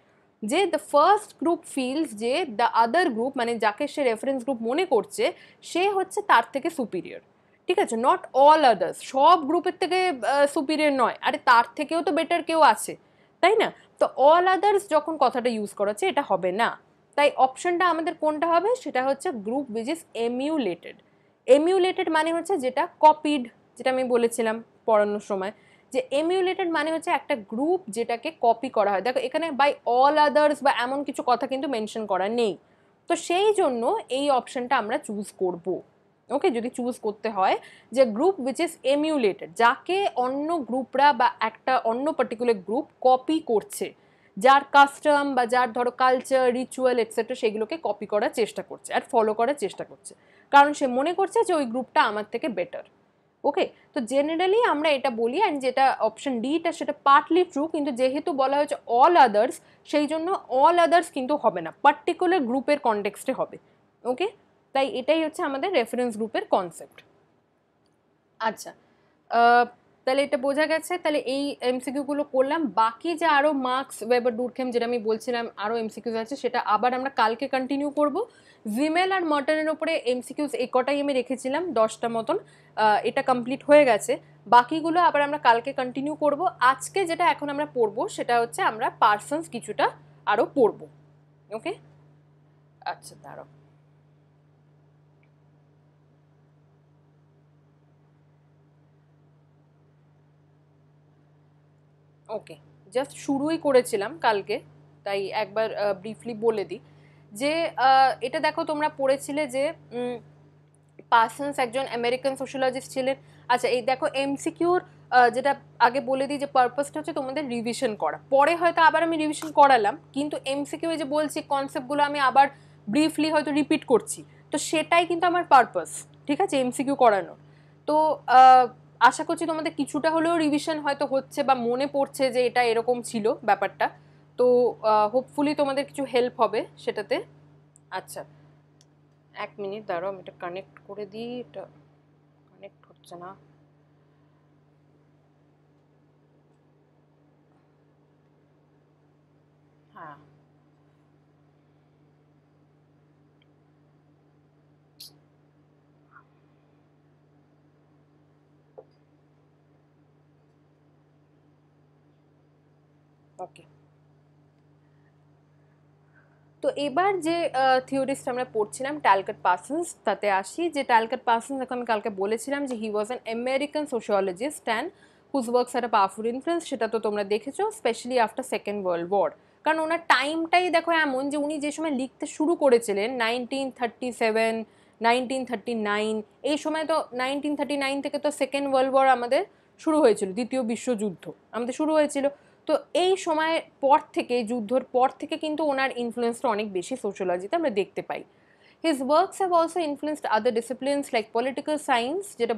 যে দ্য ফার্স্ট গ্রুপ ফিলস যে দ্য আদার গ্রুপ মানে যাকে সে রেফারেন্স গ্রুপ মনে করছে, সে হচ্ছে তার থেকে সুপিরিয়র ঠিক আছে? নট অল আদার্স সব গ্রুপের থেকে সুপিরিয়র নয়। আরে তার থেকেও তো বেটার কেউ আছে, তাই না? তো অল আদার্স যখন কথাটা ইউজ করা হচ্ছে এটা হবে না। তাই অপশনটা আমাদের কোনটা হবে? সেটা হচ্ছে group which is emulated emulated মানে হচ্ছে যেটা কপিড যেটা আমি বলেছিলাম পড়ানোর সময়। যে এমিউলেটেড মানে হচ্ছে একটা গ্রুপ যেটাকে কপি করা হয়। দেখো, এখানে বাই অল আদার্স বা এমন কিছু কথা কিন্তু মেনশন করা নেই। তো সেই জন্য এই অপশনটা আমরা চুজ করব। ওকে যদি চুজ করতে হয় যে গ্রুপ উইচ ইজ এমিউলেটেড যাকে অন্য গ্রুপরা বা একটা অন্য পার্টিকুলার গ্রুপ কপি করছে, যার কাস্টম বা যার ধরো কালচার রিচুয়াল এটসেট্রা সেগুলোকে কপি করার চেষ্টা করছে, আর ফলো করার চেষ্টা করছে। কারণ সে মনে করছে যে ওই গ্রুপটা আমার থেকে বেটার ওকে তো জেনারেলি আমরা এটা বলি অ্যান্ড যেটা অপশন ডিটা সেটা পার্টলি ট্রু কিন্তু যেহেতু বলা হয়েছে অল আদার্স সেই জন্য অল আদার্স কিন্তু হবে না। পার্টিকুলার গ্রুপের কনটেক্সটে হবে। ওকে তাই এটাই হচ্ছে আমাদের রেফারেন্স গ্রুপের কনসেপ্ট আচ্ছা। তাহলে এটা বোঝা গেছে। তাহলে এই এমসিকিউগুলো করলাম। বাকি যে আরও মার্কস ওয়েবার ডুরখেম যেটা আমি বলছিলাম আরও এমসিকিউজ আছে, সেটা আবার আমরা কালকে কন্টিনিউ করব। জিমেল আর মটনের ওপরে এমসিকিউজ এই কটাই আমি রেখেছিলাম, দশটা মতন। এটা কমপ্লিট হয়ে গেছে। বাকিগুলো আবার আমরা কালকে কন্টিনিউ করব। আজকে যেটা এখন আমরা পড়ব, সেটা হচ্ছে আমরা পার্সনস কিছুটা আরও পড়ব। ওকে আচ্ছা দাঁড়াও। ওকে জাস্ট শুরুই করেছিলাম কালকে, তাই একবার ব্রিফলি বলে দিই যে এটা দেখো তোমরা পড়েছিলে যে পার্সনস একজন আমেরিকান সোশ্যোলজিস্ট ছিলেন। আচ্ছা এই দেখো এমসিকিউর যেটা আগে বলে দিই যে পারপাসটা হচ্ছে তোমাদের রিভিশন করা। পরে হয়তো আবার আমি রিভিশন করালাম, কিন্তু এমসিকিউ যে বলছি কনসেপ্টগুলো আমি আবার ব্রিফলি হয়তো রিপিট করছি। তো সেটাই কিন্তু আমার পারপাস ঠিক আছে? এমসিকিউ করানো তো আশা করছি তোমাদের কিছুটা হলেও রিভিশন হয়তো হচ্ছে বা মনে পড়ছে যে এটা এরকম ছিল ব্যাপারটা। তো হোপফুলি তোমাদের কিছু হেল্প হবে সেটাতে। আচ্ছা এক মিনিট, দাঁড়াও, আমি এটা কানেক্ট করে দিই। এটা কানেক্ট হচ্ছে না। হ্যাঁ। ওকে তো এবার যে থিওরিস্ট আমরা পড়ছিলাম ট্যালকাট পার্সন্স তাতে আসি যে ট্যালকাট পার্সন্স এখন কালকে বলেছিলাম যে he was an American sociologist and whose works are powerful influence সেটা তো তোমরা দেখেছ specially after second world war কারণ ওনার টাইমটাই দেখো এমন যে, উনি যে সময় লিখতে শুরু করেছিলেন nineteen thirty seven nineteen thirty nine এই সময় তো নাইনটিন থার্টি নাইন থেকে তো সেকেন্ড ওয়ার্ল্ড ওয়ার আমাদের শুরু হয়েছিল, দ্বিতীয় বিশ্বযুদ্ধ আমাদের শুরু হয়েছিল। তো এই সময়ের পর থেকে, যুদ্ধর পর থেকে কিন্তু ওনার ইনফ্লুয়েন্সটা অনেক বেশি সোশ্যোলজিতে আমরা দেখতে পাই। His works have also influenced other disciplines like political science যেটা